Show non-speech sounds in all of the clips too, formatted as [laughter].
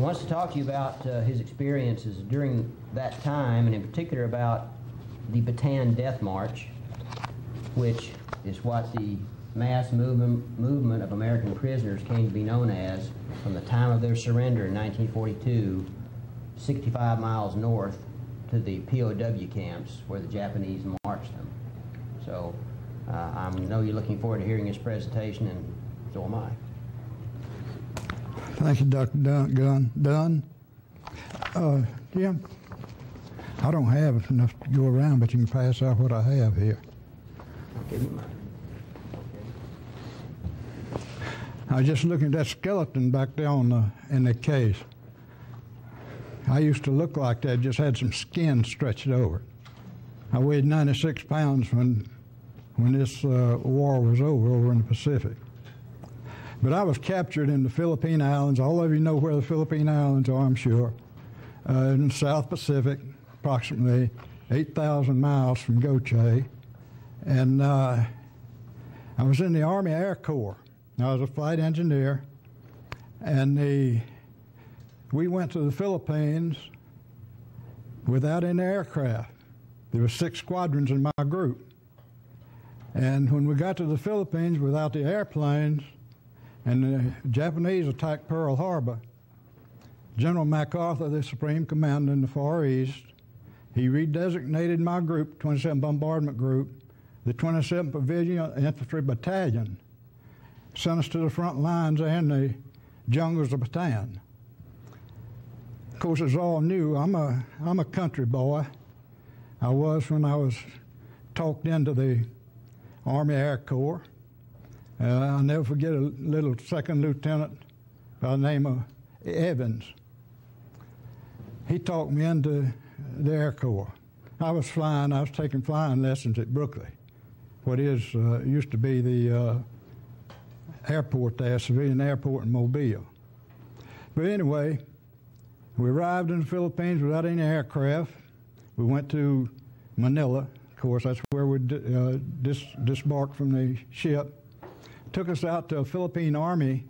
He wants to talk to you about uh, his experiences during that time, and in particular about the Bataan Death March, which is what the mass movement, movement of American prisoners came to be known as from the time of their surrender in 1942, 65 miles north to the POW camps where the Japanese marched them. So uh, I know you're looking forward to hearing his presentation, and so am I. Thank you, Dr. Dunn. Dunn. Uh, Jim, I don't have enough to go around, but you can pass out what I have here. I'll give you mine. I was just looking at that skeleton back there on the, in the case. I used to look like that, just had some skin stretched over. I weighed 96 pounds when, when this uh, war was over, over in the Pacific. But I was captured in the Philippine Islands. All of you know where the Philippine Islands are, I'm sure. Uh, in the South Pacific, approximately 8,000 miles from Gautier. And uh, I was in the Army Air Corps. I was a flight engineer, and the, we went to the Philippines without any aircraft. There were six squadrons in my group. And when we got to the Philippines without the airplanes, and the Japanese attacked Pearl Harbor, General MacArthur, the Supreme Commander in the Far East, he redesignated my group, 27th Bombardment Group, the 27th Division Infantry Battalion, sent us to the front lines and the jungles of Bataan. Of course, it's all new. I'm a, I'm a country boy. I was when I was talked into the Army Air Corps. Uh, I'll never forget a little second lieutenant by the name of Evans. He talked me into the Air Corps. I was flying, I was taking flying lessons at Brookley, what is, uh, used to be the uh, airport there, civilian airport in Mobile. But anyway, we arrived in the Philippines without any aircraft. We went to Manila. Of course, that's where we uh, dis disembarked from the ship. Took us out to a Philippine Army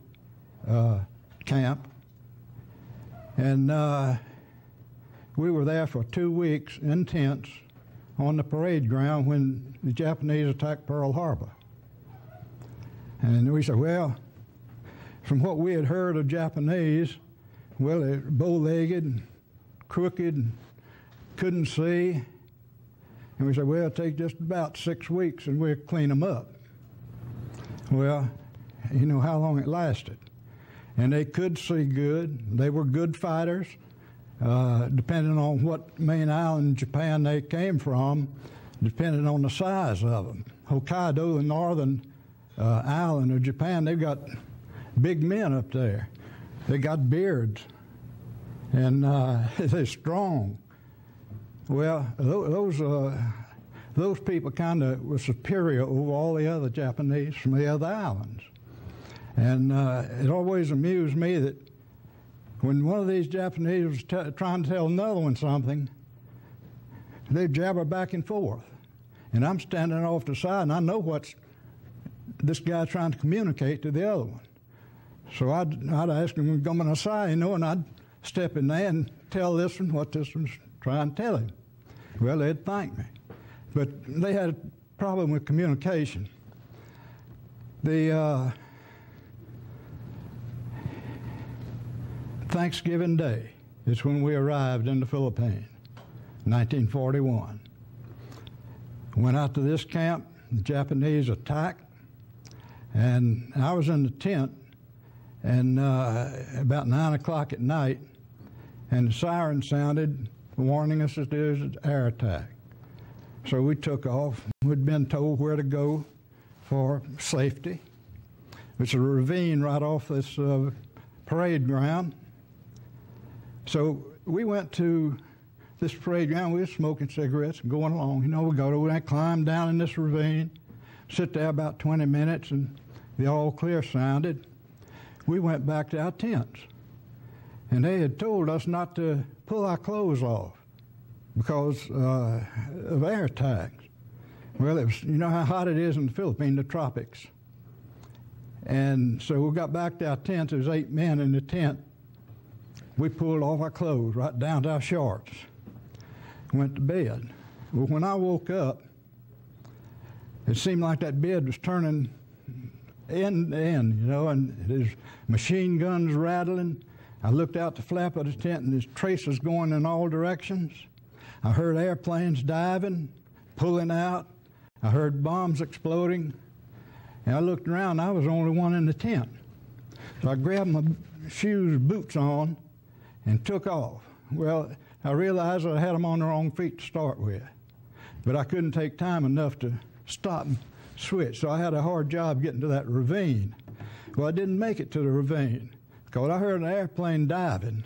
uh, camp. And uh, we were there for two weeks in tents on the parade ground when the Japanese attacked Pearl Harbor. And we said, well, from what we had heard of Japanese, well, they're bow-legged, crooked, couldn't see. And we said, well, it'll take just about six weeks and we'll clean them up. Well, you know how long it lasted. And they could see good. They were good fighters. Uh, depending on what main island in Japan they came from, depending on the size of them. Hokkaido, the northern uh, island of Japan, they've got big men up there. They got beards, and uh, [laughs] they're strong. Well, those uh, those people kind of were superior over all the other Japanese from the other islands, and uh, it always amused me that when one of these Japanese was t- trying to tell another one something, they jabber back and forth, and I'm standing off the side, and I know what's this guy trying to communicate to the other one. So I'd, I'd ask him, come on side, you know, and I'd step in there and tell this one what this one's trying to tell him. Well, they'd thank me. But they had a problem with communication. The uh, Thanksgiving Day is when we arrived in the Philippines, 1941. Went out to this camp, the Japanese attacked, and I was in the tent, and uh, about nine o'clock at night, and the siren sounded, warning us that there was an air attack. So we took off. We'd been told where to go for safety. It's a ravine right off this uh, parade ground. So we went to this parade ground. We were smoking cigarettes and going along. You know, we go over there, climb down in this ravine, sit there about 20 minutes, and the all clear sounded. We went back to our tents. And they had told us not to pull our clothes off because uh, of air attacks. Well, it was, you know how hot it is in the Philippines, the tropics. And so we got back to our tent. There was eight men in the tent. we pulled off our clothes right down to our shorts, went to bed. Well, when I woke up, it seemed like that bed was turning end to end, you know, and there's machine guns rattling. I looked out the flap of the tent, and there's traces going in all directions. I heard airplanes diving, pulling out. I heard bombs exploding. And I looked around, I was the only one in the tent. So I grabbed my shoes, boots on, and took off. Well, I realized I had them on the wrong feet to start with, but I couldn't take time enough to stop and switch, so I had a hard job getting to that ravine. Well, I didn't make it to the ravine because I heard an airplane diving,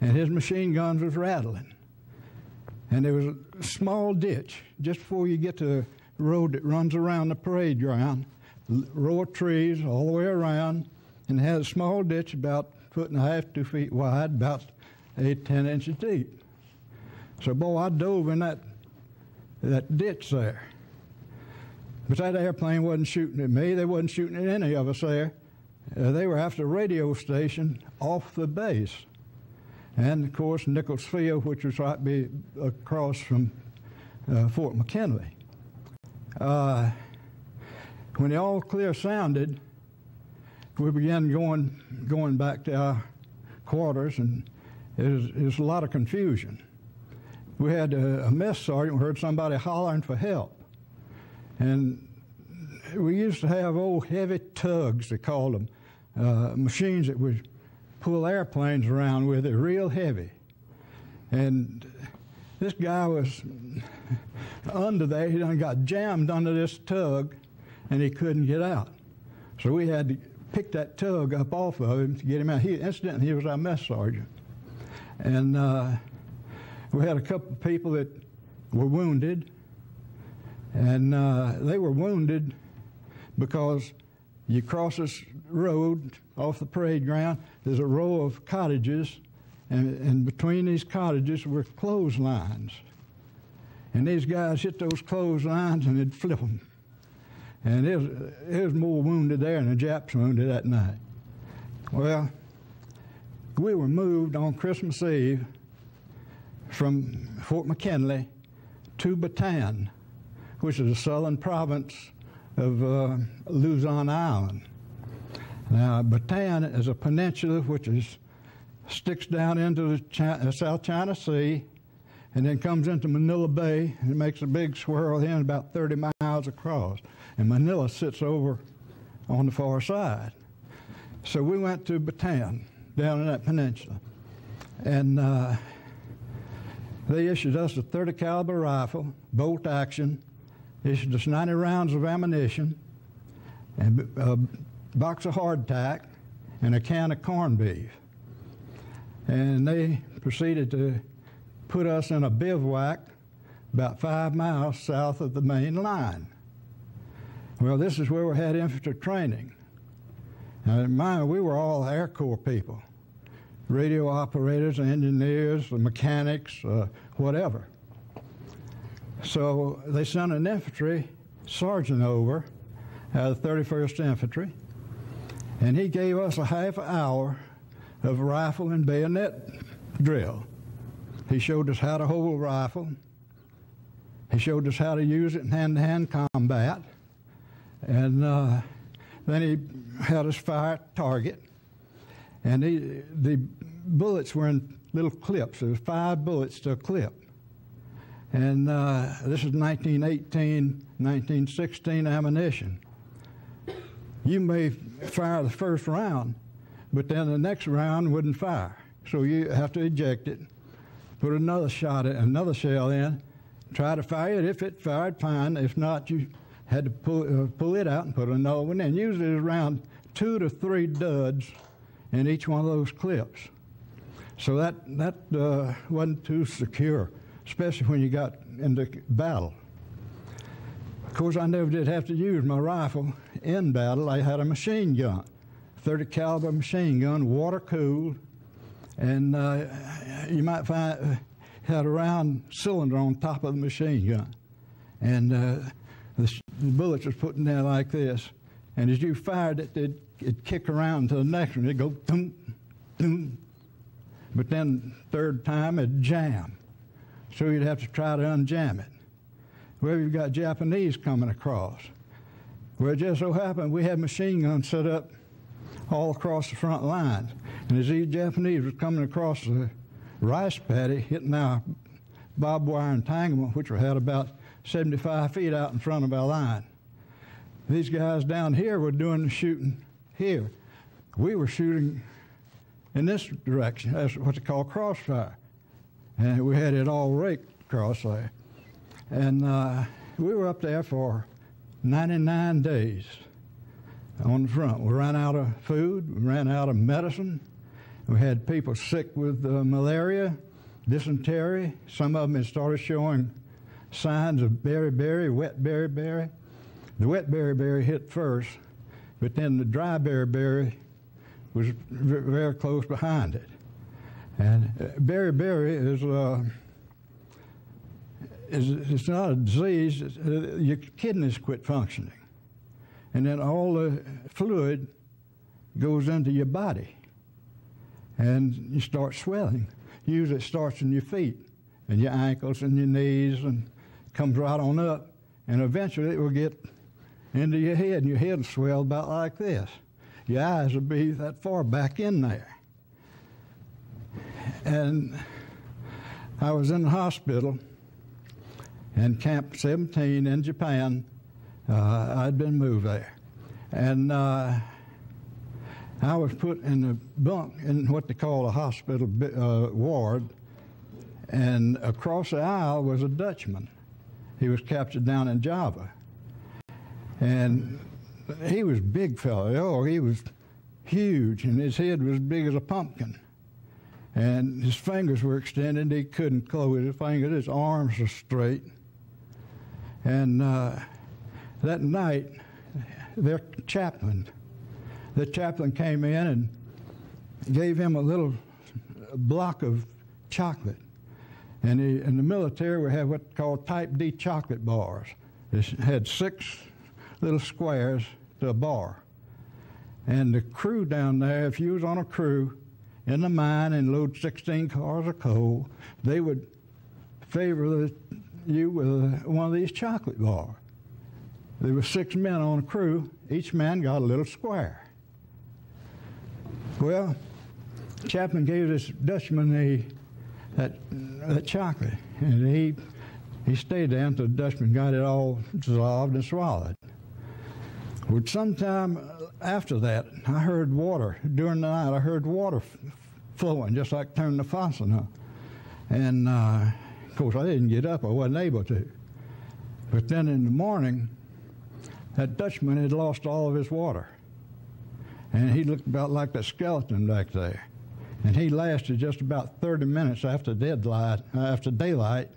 and his machine guns was rattling. And there was a small ditch just before you get to the road that runs around the parade ground, row of trees all the way around, and had a small ditch about a foot and a half, two feet wide, about eight, ten inches deep. So, boy, I dove in that, that ditch there. But that airplane wasn't shooting at me. They wasn't shooting at any of us there. Uh, they were after a radio station off the base. And, of course, Nichols Field, which was right be across from uh, Fort McKinley. Uh, when the all clear sounded, we began going, going back to our quarters, and it was, it was a lot of confusion. We had a, a mess sergeant, we heard somebody hollering for help. And we used to have old heavy tugs, they called them, uh, machines that would pull airplanes around with it, real heavy. And this guy was under there. He done got jammed under this tug, and he couldn't get out. So we had to pick that tug up off of him to get him out. He, incidentally, he was our mess sergeant. And uh, we had a couple of people that were wounded, and uh, they were wounded because you cross this road off the parade ground, there's a row of cottages, and, and between these cottages were clotheslines. And these guys hit those clotheslines and they'd flip them. And there was, more wounded there than the Japs wounded that night. Well, we were moved on Christmas Eve from Fort McKinley to Bataan which is a southern province of uh, Luzon Island. Now, Bataan is a peninsula which is sticks down into the China, South China Sea and then comes into Manila Bay and makes a big swirl in about 30 miles across. And Manila sits over on the far side. So we went to Bataan down in that peninsula. And uh, they issued us a 30 caliber rifle, bolt action, issued us 90 rounds of ammunition, and a box of hardtack, and a can of corned beef. And they proceeded to put us in a bivouac about five miles south of the main line. Well, this is where we had infantry training. Now, mind, we were all Air Corps people radio operators, engineers, mechanics, uh, whatever. So they sent an infantry sergeant over out of the 31st Infantry, and he gave us a half hour of rifle and bayonet drill. He showed us how to hold a rifle. He showed us how to use it in hand-to-hand combat, and uh, then he had us fire a target. And he, the bullets were in little clips. There was five bullets to a clip. And uh, this is 1918, 1916 ammunition. You may fire the first round, but then the next round wouldn't fire. So you have to eject it, put another shot, in, another shell in, try to fire it. If it fired, fine. If not, you had to pull, uh, pull it out and put another one in. Usually it's around two to three duds in each one of those clips. So that, that uh, wasn't too secure especially when you got into battle. Of course, I never did have to use my rifle in battle. I had a machine gun, 30 caliber machine gun, water cooled, and uh, you might find uh, had a round cylinder on top of the machine gun, and uh, the, the bullets was put in there like this, and as you fired it, it'd, it'd kick around to the next one. It'd go boom, boom, but then third time it'd jam. So you'd have to try to unjam it. Well, you've got Japanese coming across. Well, it just so happened we had machine guns set up all across the front lines. And as these Japanese was coming across the rice paddy, hitting our barbed wire entanglement, which we had about 75 feet out in front of our line. These guys down here were doing the shooting here. We were shooting in this direction. That's what they call crossfire. And we had it all raked across there. And uh, we were up there for 99 days on the front. We ran out of food, we ran out of medicine. We had people sick with uh, malaria, dysentery. Some of them had started showing signs of beriberi, wet beriberi. The wet beriberi hit first, but then the dry beriberi was very close behind it. And uh, beriberi is, uh, is it's not a disease. Uh, your kidneys quit functioning, and then all the fluid goes into your body, and you start swelling. Usually, it starts in your feet and your ankles and your knees, and comes right on up, and eventually it will get into your head, and your head will swell about like this. Your eyes will be that far back in there. And I was in the hospital in Camp 17 in Japan. Uh, I'd been moved there. And uh, I was put in a bunk in what they call a hospital uh, ward. And across the aisle was a Dutchman. He was captured down in Java. And he was big fellow. Oh, he was huge, and his head was big as a pumpkin. And his fingers were extended. He couldn't close his fingers. His arms were straight. And uh, that night, their chaplain, the chaplain came in and gave him a little block of chocolate. And he, in the military, we have what's called Type D chocolate bars. It had six little squares to a bar. And the crew down there, if you was on a crew in the mine and load 16 cars of coal, they would favor the, you with one of these chocolate bars. There were six men on a crew. Each man got a little square. Well, Chapman gave this Dutchman the, that, that chocolate, and he, he stayed there until the Dutchman got it all dissolved and swallowed. Well, sometime after that, I heard water. During the night, I heard water flowing, just like turning the faucet on. And, uh, of course, I didn't get up. I wasn't able to. But then in the morning, that Dutchman had lost all of his water. And he looked about like the skeleton back there. And he lasted just about 30 minutes after after daylight,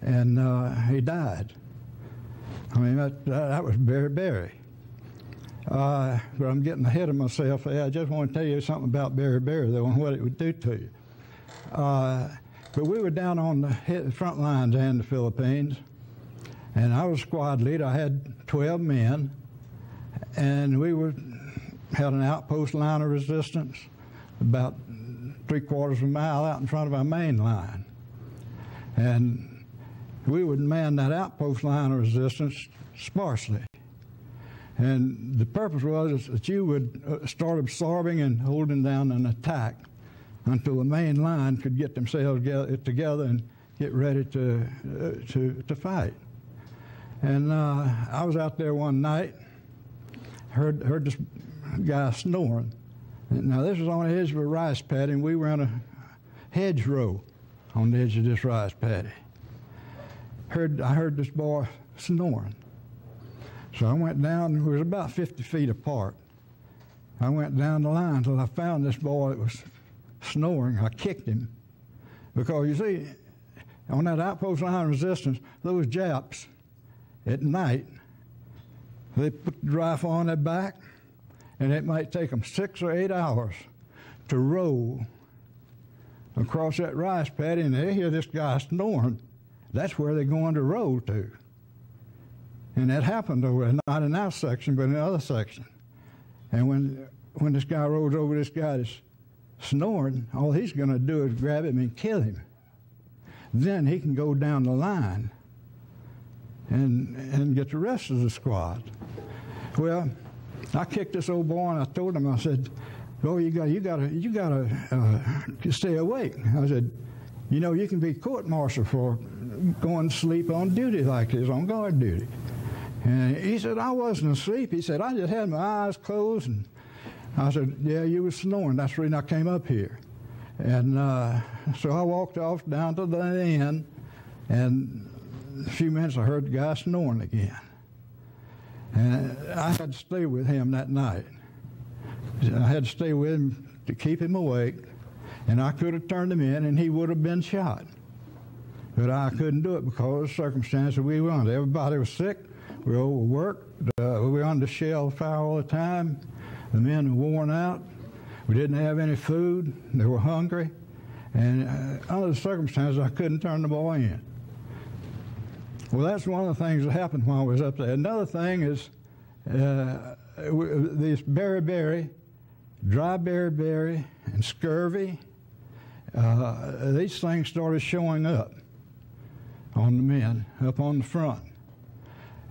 and uh, he died. I mean, that, that was beriberi. Uh, but I'm getting ahead of myself. I just want to tell you something about beriberi, though, and what it would do to you. Uh, but we were down on the front lines in the Philippines, and I was squad leader. I had 12 men, and we were had an outpost line of resistance about three quarters of a mile out in front of our main line. And we would man that outpost line of resistance sparsely. And the purpose was that you would uh, start absorbing and holding down an attack until the main line could get themselves together and get ready to, uh, to, to fight. And uh, I was out there one night, heard, heard this guy snoring. Now, this was on the edge of a rice paddy, and we were on a hedgerow on the edge of this rice paddy. Heard, I heard this boy snoring. So I went down, We was about 50 feet apart. I went down the line until I found this boy that was snoring. I kicked him. Because you see, on that outpost line of resistance, those Japs at night, they put the rifle on their back, and it might take them six or eight hours to roll across that rice paddy, and they hear this guy snoring. That's where they're going to roll to. And that happened over, not in our section, but in the other section. And when, when this guy rode over this guy that's snoring, all he's going to do is grab him and kill him. Then he can go down the line and, and get the rest of the squad. Well, I kicked this old boy and I told him, I said, "Oh, you got, you got to, you got to uh, stay awake." I said, "You know, you can be court-martialed for going to sleep on duty like this, on guard duty." And he said, "I wasn't asleep." He said, "I just had my eyes closed." And I said, "Yeah, you were snoring. That's the reason I came up here." And uh, so I walked off down to the inn, and a few minutes I heard the guy snoring again. And I had to stay with him that night. I had to stay with him to keep him awake, and I could have turned him in and he would have been shot. But I couldn't do it because of the circumstances we were under. Everybody was sick, we were overworked, uh, we were under shell fire all the time. The men were worn out. We didn't have any food. They were hungry. And uh, under the circumstances, I couldn't turn the boy in. Well, that's one of the things that happened while I was up there. Another thing is uh, these beriberi, dry beriberi, and scurvy. Uh, these things started showing up on the men, up on the front.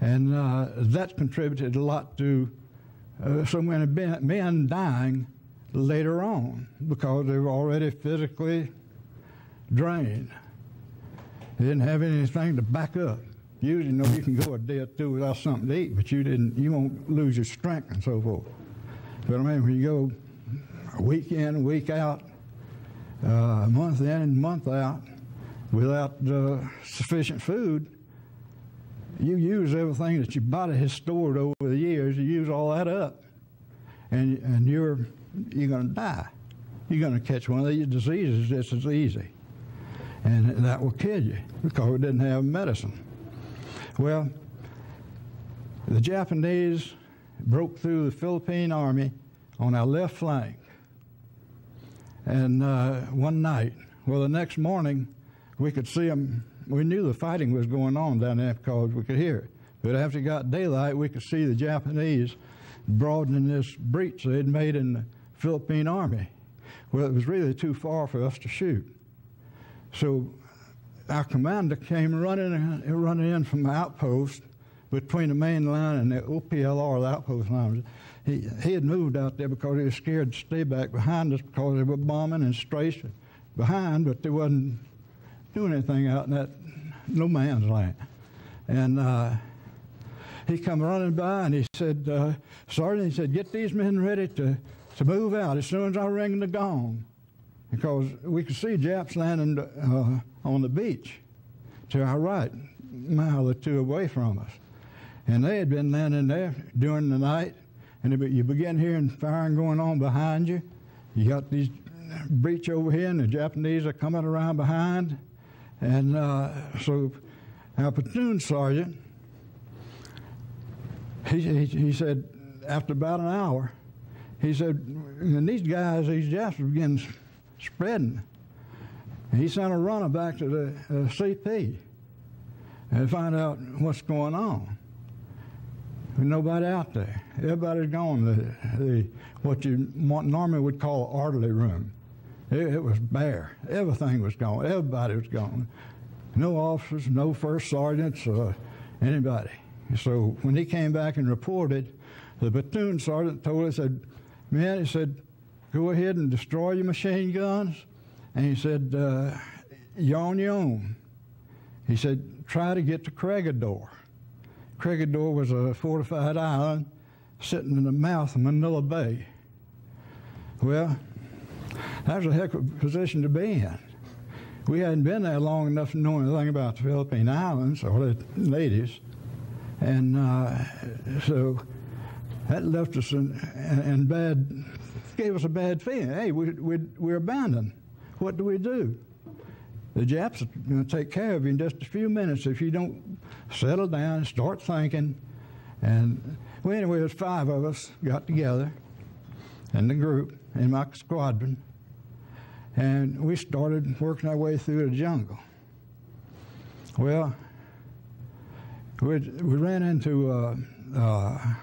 And uh, that contributed a lot to uh, so many men dying later on because they were already physically drained. They didn't have anything to back up. Usually, you know, you can go a day or two without something to eat, but you didn't. You won't lose your strength and so forth. But I mean, when you go week in, week out, uh, month in month out, without uh, sufficient food, you use everything that your body has stored over the years. You use all that up, and and you're you're going to die. You're going to catch one of these diseases just as easy, and that will kill you because we didn't have medicine. Well, the Japanese broke through the Philippine army on our left flank. And uh, one night, well, the next morning, we could see them. We knew the fighting was going on down there because we could hear it. But after it got daylight, we could see the Japanese broadening this breach they had made in the Philippine army. Well, it was really too far for us to shoot. So our commander came running, running in from the outpost between the main line and the OPLR, the outpost line. He, he had moved out there because he was scared to stay back behind us because they were bombing and strafing behind, but they wasn't doing anything out in that no man's land. And uh, he come running by and he said, uh, Sergeant, he said, get these men ready to, to move out as soon as I ring the gong. Because we could see Japs landing uh, on the beach to our right, mile or two away from us. And they had been landing there during the night, and you begin hearing firing going on behind you. You got these breach over here, and the Japanese are coming around behind. And uh, so our platoon sergeant, he, he, he, said, after about an hour, he said, and these guys, these Japs, begin spreading. He sent a runner back to the uh, CP and find out what's going on. There's nobody out there. Everybody's gone. The, the what you normally would call orderly room. It, it was bare. Everything was gone. Everybody was gone. No officers, no first sergeants, uh, anybody. So when he came back and reported, the platoon sergeant told us, said, man, he said, go ahead and destroy your machine guns and he said, uh, You're on your own. He said, Try to get to Corregidor. Corregidor was a fortified island sitting in the mouth of Manila Bay. Well, that was a heck of a position to be in. We hadn't been there long enough to know anything about the Philippine Islands or the natives. And uh, so that left us in, in, bad, gave us a bad feeling. Hey, we, we, we're abandoned. What do we do? The Japs are going to take care of you in just a few minutes if you don't settle down and start thinking. And well, anyway, there's five of us got together in the group in my squadron, and we started working our way through the jungle. Well, we, we ran into uh, uh,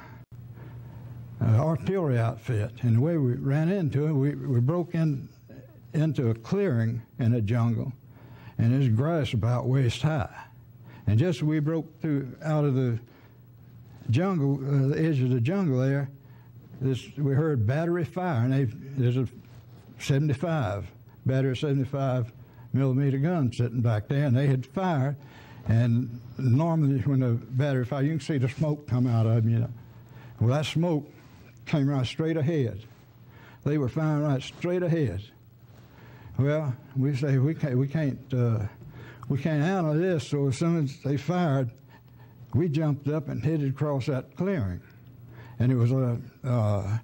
an artillery outfit, and the way we ran into it, we, we broke in into a clearing in the jungle, and there's grass about waist high. And just as we broke through out of the jungle, uh, the edge of the jungle there, this, we heard battery fire, and there's a 75 battery 75 millimeter gun sitting back there, and they had fired. And normally, when the battery fire, you can see the smoke come out of them, you know. Well, that smoke came right straight ahead. They were firing right straight ahead. Well, we say we can't, we can't, uh, we can't handle this. So as soon as they fired, we jumped up and headed across that clearing, and it was a, uh,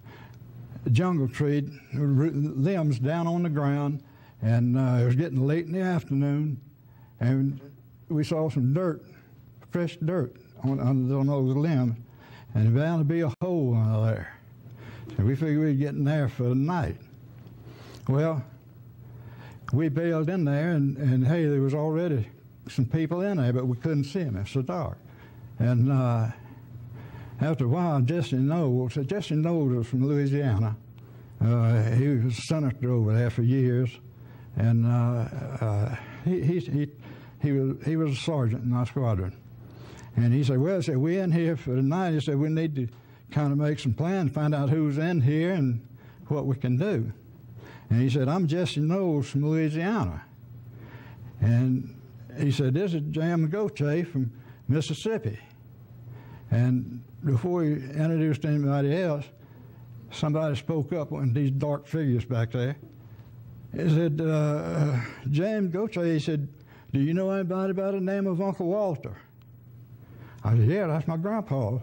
jungle tree, limbs down on the ground, and uh, it was getting late in the afternoon, and we saw some dirt, fresh dirt on, on, on those limbs, and there bound to be a hole under there. So we figured we'd get in there for the night. Well, we bailed in there, and, and hey, there was already some people in there, but we couldn't see them. It's so dark. And uh, after a while, Jesse Knowles, Jesse Knowles was from Louisiana. Uh, he was a senator over there for years, and uh, uh he, he, he, he, was, he was a sergeant in our squadron. And he said, well, I said, we're in here for the night. He said, we need to kind of make some plans, find out who's in here and what we can do. And he said, I'm Jesse Knowles from Louisiana. And he said, This is Jim Gautier from Mississippi. And before he introduced anybody else, somebody spoke up, one of these dark figures back there. He said, uh, James Gautier, he said, Do you know anybody by the name of Uncle Walter? I said, Yeah, that's my grandpa.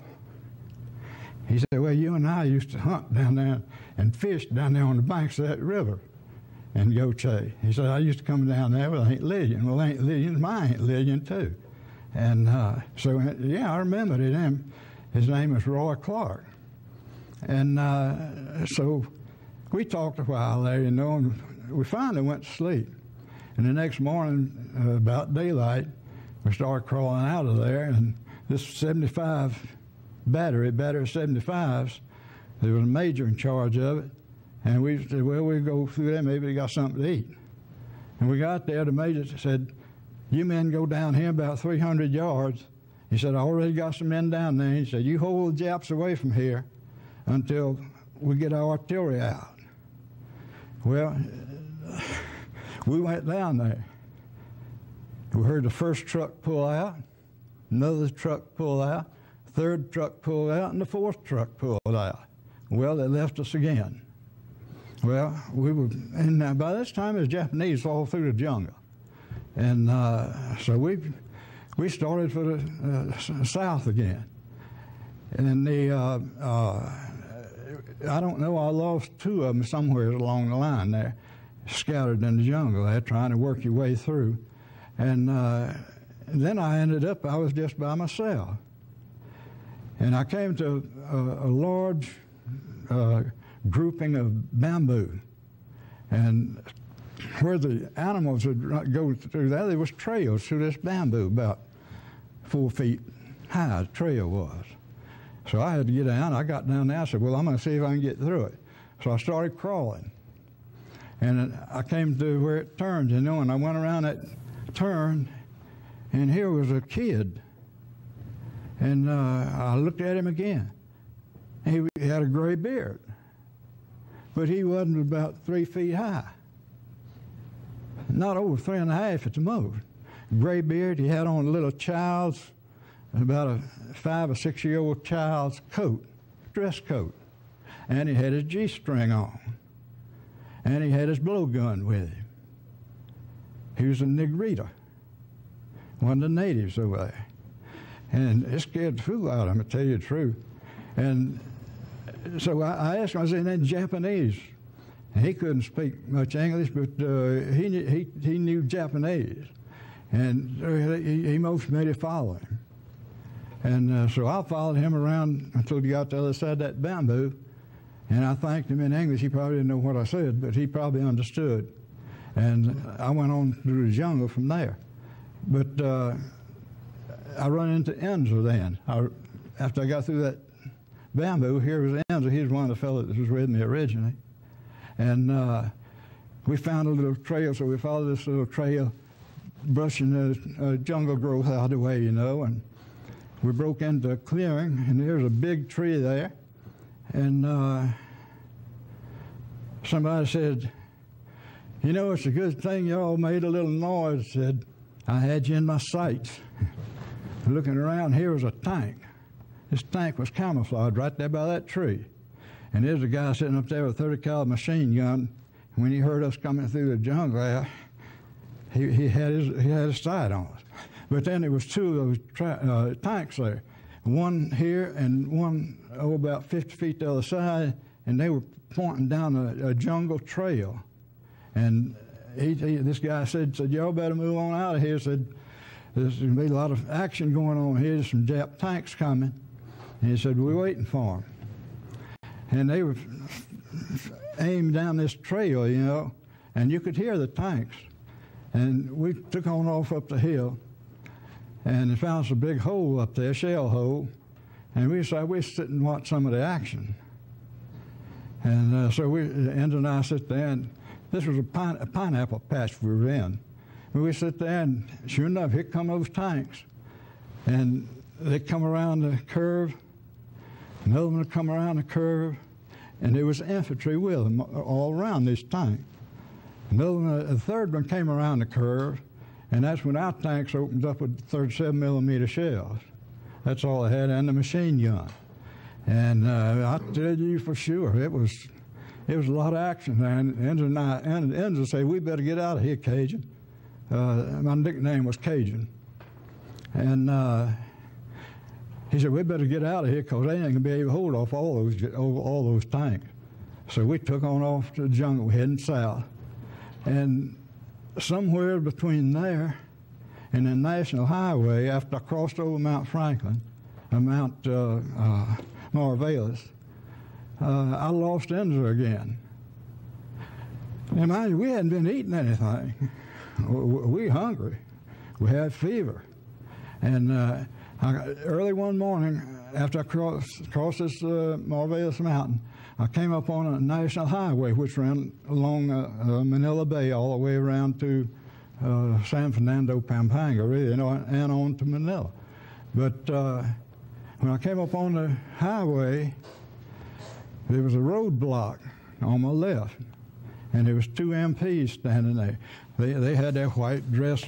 He said, Well, you and I used to hunt down there and fish down there on the banks of that river in Gautier. He said, I used to come down there with Aunt Lillian. Well, Aunt Lillian's my Aunt Lillian, too. And uh, so, yeah, I remember him. His name was Roy Clark. And uh, so we talked a while there, you know, and we finally went to sleep. And the next morning, uh, about daylight, we started crawling out of there, and this 75 battery, battery 75s, there was a major in charge of it, and we said, well, we go through there, maybe they got something to eat. And we got there, the major said, you men go down here about 300 yards. He said, I already got some men down there. He said, you hold the Japs away from here until we get our artillery out. Well, we went down there. We heard the first truck pull out, another truck pull out, third truck pull out, and the fourth truck pulled out. Well, they left us again. Well, we were, and uh, by this time, was Japanese all through the jungle. And uh, so we, we started for the uh, south again. And the, uh, uh, I don't know, I lost two of them somewhere along the line there, scattered in the jungle there, trying to work your way through. And uh, then I ended up, I was just by myself. And I came to a, a large uh, grouping of bamboo. And where the animals would go through that, there was trails through this bamboo, about four feet high, the trail was. So I had to get down. I got down there. I said, well, I'm going to see if I can get through it. So I started crawling. And I came to where it turns, you know, and I went around that turn, and here was a kid. And uh, I looked at him again. He had a gray beard, but he wasn't about three feet high. Not over three and a half at the most. Gray beard, he had on a little child's about a five or six year old child's coat, dress coat. And he had his G string on. And he had his blowgun with him. He was a Negrita, one of the natives over there. And it scared the fool out of him, to tell you the truth. And so I, I asked him, I said, in Japanese. And he couldn't speak much English, but uh, he, he, he knew Japanese. And he, he motioned me to follow him. And uh, so I followed him around until he got to the other side of that bamboo. And I thanked him in English. He probably didn't know what I said, but he probably understood. And I went on through the jungle from there. But uh, I run into Enza then. I, after I got through that bamboo, here was Enza. He was one of the fellows that was with me originally. And uh, we found a little trail, so we followed this little trail, brushing the uh, jungle growth out of the way, you know, and we broke into a clearing, and there's a big tree there, and uh, somebody said, "You know, it's a good thing y'all made a little noise." Said, "I had you in my sights." [laughs] Looking around, here was a tank. This tank was camouflaged right there by that tree, and there's a guy sitting up there with a 30 caliber machine gun. When he heard us coming through the jungle, he, he had his he had his sight on us. But then there was two of those uh, tanks there, one here and one oh, about 50 feet the other side, and they were pointing down a, a jungle trail. And he, he, this guy said, said, y'all better move on out of here. Said, there's going to be a lot of action going on here. There's some Jap tanks coming. And he said, we're waiting for them. And they were aimed down this trail, you know, and you could hear the tanks. And we took on off up the hill and they found us a big hole up there, shell hole, and we decided we'd sit and watch some of the action. And uh, so we, Enda and I sit there, and this was a, pine, a pineapple patch we were in. And we sit there, and sure enough, here come those tanks. And they come around the curve, another one would come around the curve, and there was infantry with them all around this tank. Another one, a third one came around the curve, and that's when our tanks opened up with 37 millimeter shells. That's all they had, and the machine gun. And uh, I tell you for sure, it was it was a lot of action. And Enzo and I, and Enzo say, we better get out of here, Cajun. Uh, my nickname was Cajun. And uh, he said, we better get out of here because they ain't to be able to hold off all those, all those tanks. So we took on off to the jungle, heading south. And somewhere between there and the National Highway, after I crossed over Mount Franklin, and Mount uh, uh, uh, I lost Enzo again. Now, mind you, we hadn't been eating anything. We hungry. We had fever. And uh, I, early one morning, after I crossed, crossed this uh, Mountain, I came up on a national highway which ran along uh, uh, Manila Bay all the way around to uh, San Fernando, Pampanga, really, you know, and on to Manila. But when I came up on the highway, there was a roadblock on my left, and there was two MPs standing there. They, they had their white dress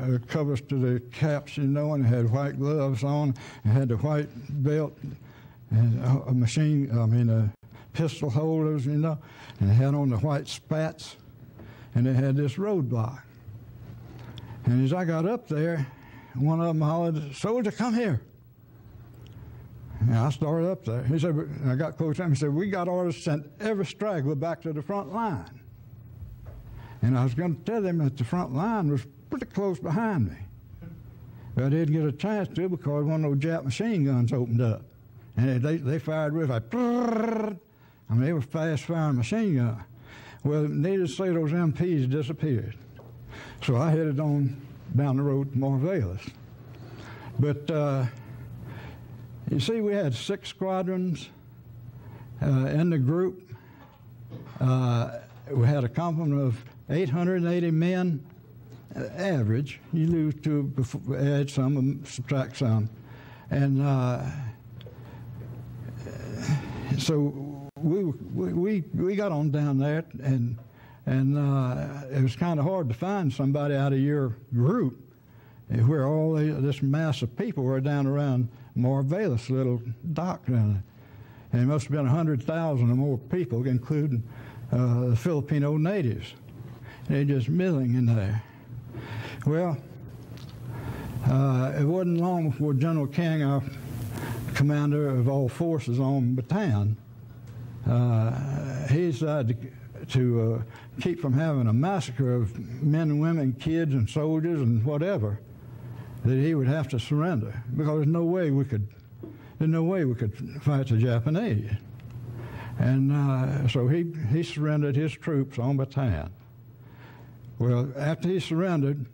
uh, covers to their caps, you know, and had white gloves on, and had the white belt and a machine, I mean, a pistol holders, you know, and had on the white spats, and they had this roadblock. And as I got up there, one of them hollered, Soldier, come here. And I started up there. He said, I got close to him. He said, We got orders to send every straggler back to the front line. And I was going to tell them that the front line was pretty close behind me. But I didn't get a chance to because one of those Jap machine guns opened up. And they, they fired with like, [laughs] I mean, they were fast firing machine gun. Well, needless to say, those MPs disappeared. So I headed on down the road to Mariveles. But uh, you see, we had six squadrons uh, in the group. Uh, we had a complement of 880 men uh, average. You lose two, add some, subtract some. And uh, so we, we, we got on down there, and, and uh, it was kind of hard to find somebody out of your group where all this mass of people were down around Mariveles, little dock down there. And it must have been 100,000 or more people, including uh, the Filipino natives. They're just milling in there. Well, uh, it wasn't long before General King, our commander of all forces on Bataan, uh, he decided to, to uh, keep from having a massacre of men and women, kids and soldiers and whatever, that he would have to surrender because there's no way we could, there's no way we could fight the Japanese. And uh, so he, he surrendered his troops on Bataan. Well, after he surrendered,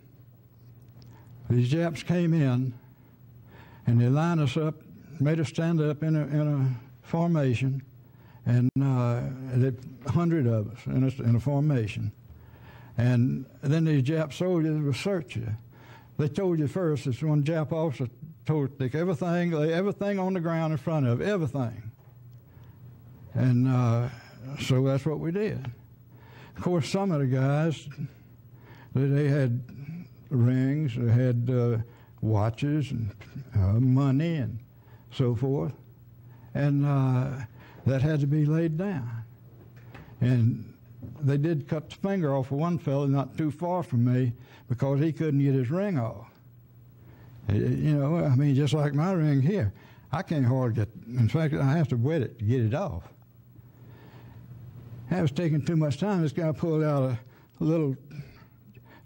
these Japs came in and they lined us up, made us stand up in a, in a formation and uh, a hundred of us in a, in a formation. And then these Jap soldiers would search you. They told you first, this one Jap officer told take everything, lay everything on the ground in front of everything. And uh, so that's what we did. Of course, some of the guys, they, they had rings, they had uh, watches and uh, money and so forth. And uh, that had to be laid down. And they did cut the finger off of one fellow not too far from me because he couldn't get his ring off. You know, I mean, just like my ring here, I can't hardly get. In fact, I have to wet it to get it off. That was taking too much time. This guy pulled out a little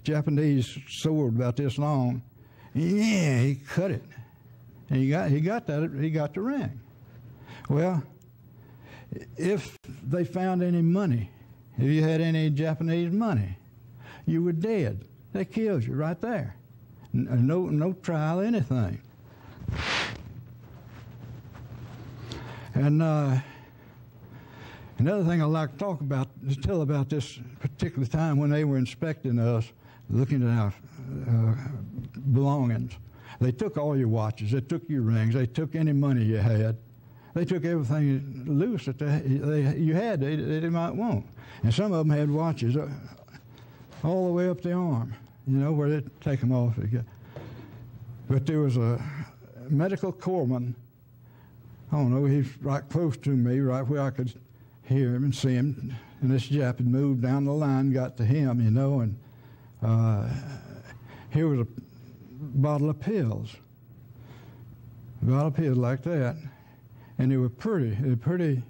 Japanese sword about this long. Yeah, he cut it, and he got he got that he got the ring. Well, if they found any money, if you had any Japanese money, you were dead. They killed you right there. No, no trial, anything. And uh, another thing I'd like to talk about, is tell about this particular time when they were inspecting us, looking at our uh, belongings. They took all your watches, they took your rings, they took any money you had. They took everything loose that they, they you had they, they might want. And some of them had watches uh, all the way up the arm you know, where they take them off. But there was a medical corpsman, I don't know, he's right close to me, right where I could hear him and see him. And this Jap had moved down the line, got to him, you know, and uh, here was a bottle of pills. A bottle of pills like that. And they were pretty, they were pretty,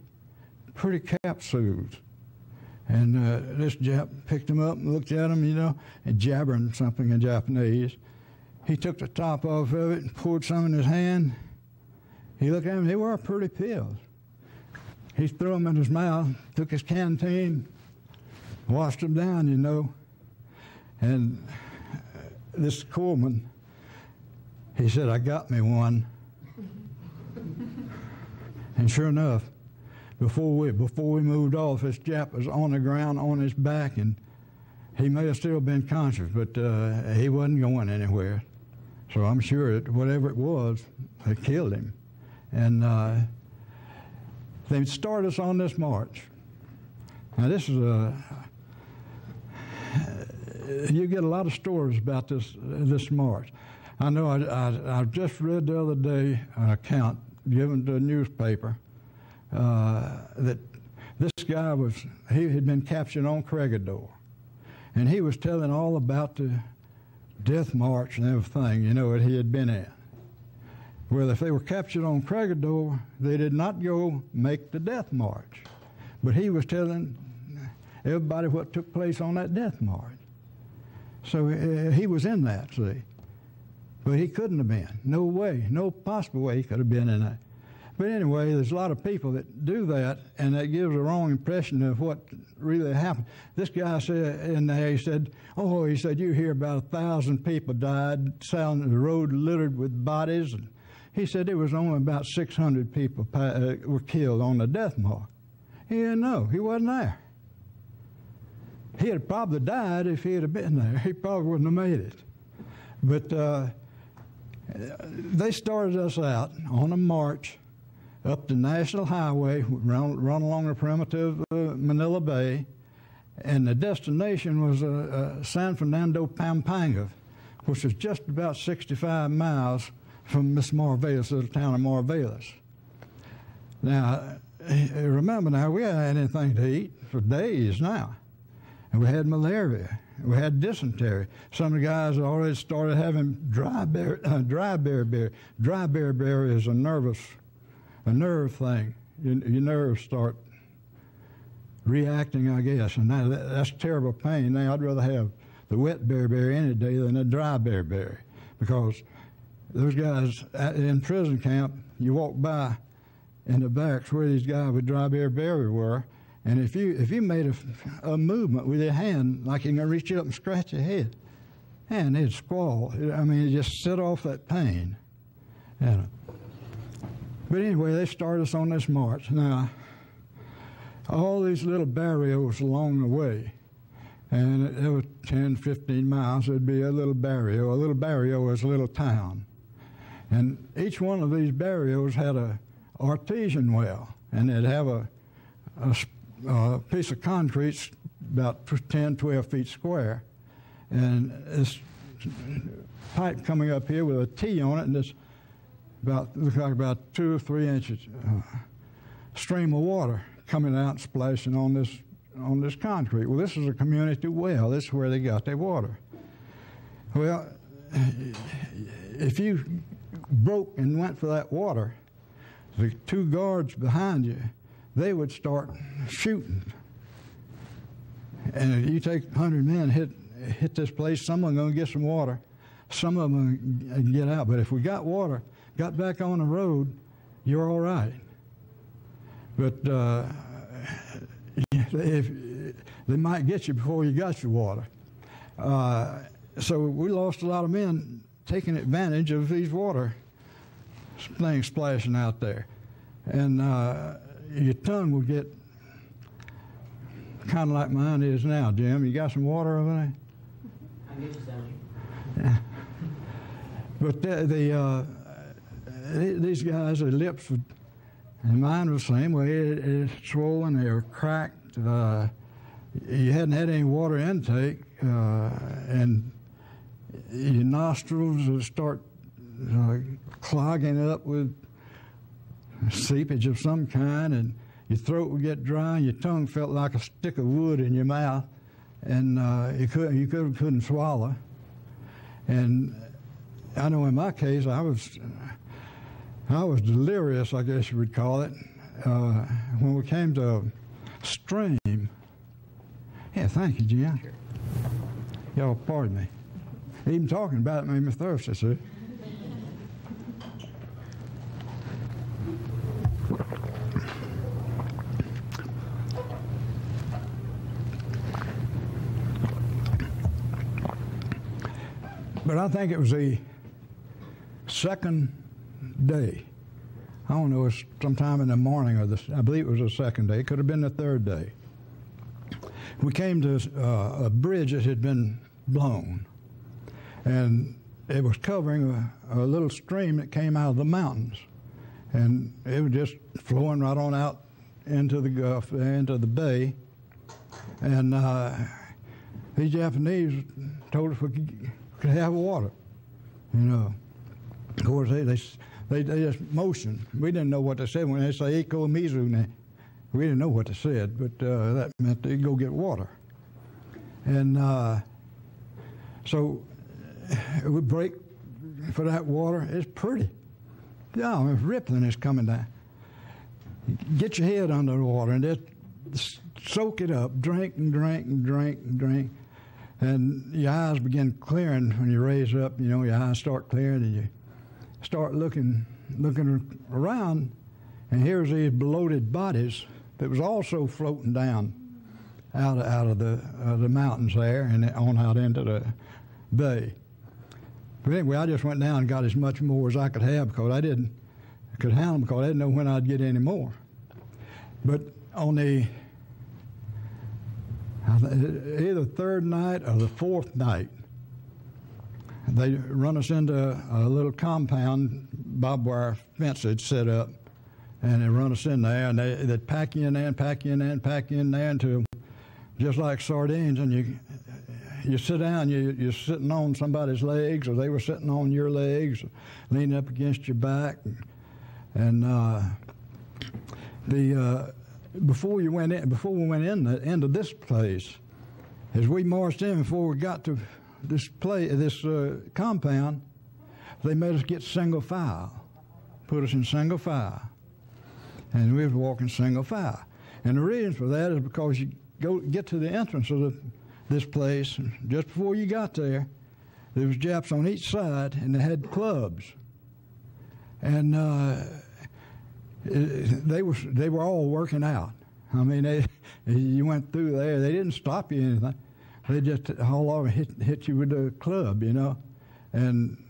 pretty capsules. And uh, this Jap picked them up and looked at them, you know, and jabbering something in Japanese. He took the top off of it and poured some in his hand. He looked at them, they were pretty pills. He threw them in his mouth, took his canteen, washed them down, you know. And this corpsman, he said, I got me one. And sure enough, before we before we moved off, this Jap was on the ground on his back, and he may have still been conscious, but uh, he wasn't going anywhere. So I'm sure that whatever it was, they killed him, and uh, they started us on this march. Now this is a you get a lot of stories about this this march. I know I, I, I just read the other day an account given to a newspaper uh, that this guy was, he had been captured on Corregidor. And he was telling all about the death march and everything, you know, that he had been in. Well, if they were captured on Corregidor, they did not go make the death march. But he was telling everybody what took place on that death march. So uh, he was in that, see. But he couldn't have been. No way, no possible way he could have been in that. But anyway, there's a lot of people that do that, and that gives a wrong impression of what really happened. This guy said there, he said, "Oh, he said you hear about a thousand people died, sound the road littered with bodies." And he said there was only about 600 people uh, were killed on the death march. He didn't know. He wasn't there. He had probably died if he had been there. He probably wouldn't have made it. But uh, they started us out on a march up the National Highway, run, run along the primitive uh, Manila Bay, and the destination was uh, uh, San Fernando Pampanga, which is just about 65 miles from Miss Mariveles, the town of Mariveles. Now, remember now, we hadn't had anything to eat for days now. And we had malaria. We had dysentery. Some of the guys already started having dry bear, uh, dry beriberi. Dry beriberi is a nervous a nerve thing. Your, your nerves start reacting, I guess, and that, that's terrible pain. Now, I'd rather have the wet beriberi any day than a dry beriberi because those guys in prison camp, you walk by in the backs where these guys with dry beriberi were, and if you if you made a, a movement with your hand, like you're gonna reach up and scratch your head, and it'd squall. I mean, it just set off that pain. Know. But anyway, they started us on this march. Now, all these little barrios along the way, and it, it was 10, 15 miles. There'd be a little barrio. A little barrio was a little town. And each one of these barrios had a artesian well, and they'd have a, a, a piece of concrete about 10, 12 feet square, and this pipe coming up here with a T on it, and this about looks like about two or three inches uh, stream of water coming out and splashing on this on this concrete. Well, this is a community well. This is where they got their water. Well, if you broke and went for that water, the two guards behind you, they would start shooting. And if you take 100 men, hit, hit this place, some of them going to get some water, some of them get out. But if we got water, got back on the road, you're all right. But uh, [laughs] if, they might get you before you got your water. Uh, so we lost a lot of men taking advantage of these water things splashing out there. And uh, your tongue will get kind of like mine is now, Jim. You got some water over there? I you some. But the, the uh, these guys, their lips, would, and mine was the same way. It, it swollen, they were cracked. Uh, you hadn't had any water intake, uh, and your nostrils would start uh, clogging up with seepage of some kind, and your throat would get dry, and your tongue felt like a stick of wood in your mouth, and uh, you couldn't you could, couldn't swallow. And I know in my case, I was I was delirious, I guess you would call it, uh, when we came to stream. Yeah, thank you, Jim. Y'all pardon me. Even talking about it made me thirsty, see. But I think it was the second day. I don't know, it was sometime in the morning or the, I believe it was the second day. It could have been the third day. We came to uh, a bridge that had been blown, and it was covering a, a, little stream that came out of the mountains, and it was just flowing right on out into the Gulf, into the bay, and uh, these Japanese told us we could could have water. You know, of course they they they, they just motioned. We didn't know what they said when they say "eko Mizu." We didn't know what they said, but uh, that meant they'd go get water. And uh, so we break for that water. It's pretty. Yeah, it's rippling is coming down. Get your head under the water and just soak it up. Drink and drink and drink and drink and your eyes begin clearing when you raise up. You know, your eyes start clearing, and you start looking looking around, and here's these bloated bodies that was also floating down out of, out of the uh, the mountains there and on out into the bay. But anyway, I just went down and got as much more as I could have because I didn't could handle them because I didn't know when I'd get any more. But on the either third night or the fourth night, they run us into a little compound, barbed wire fence they'd set up, and they run us in there, and they, they'd pack you in there and pack you in there and pack you in there until just like sardines, and you you sit down, you, you're sitting on somebody's legs, or they were sitting on your legs, leaning up against your back, and, uh, the uh, before you went in, before we went in the, into this place, as we marched in before we got to this place, this uh, compound, they made us get single file, put us in single file, and we was walking single file. And the reason for that is because you go get to the entrance of the, this place, just before you got there, there was Japs on each side, and they had clubs, and. Uh, they were they were all working out. I mean, they, you went through there. They didn't stop you anything. They just all over hit hit you with a club, you know. And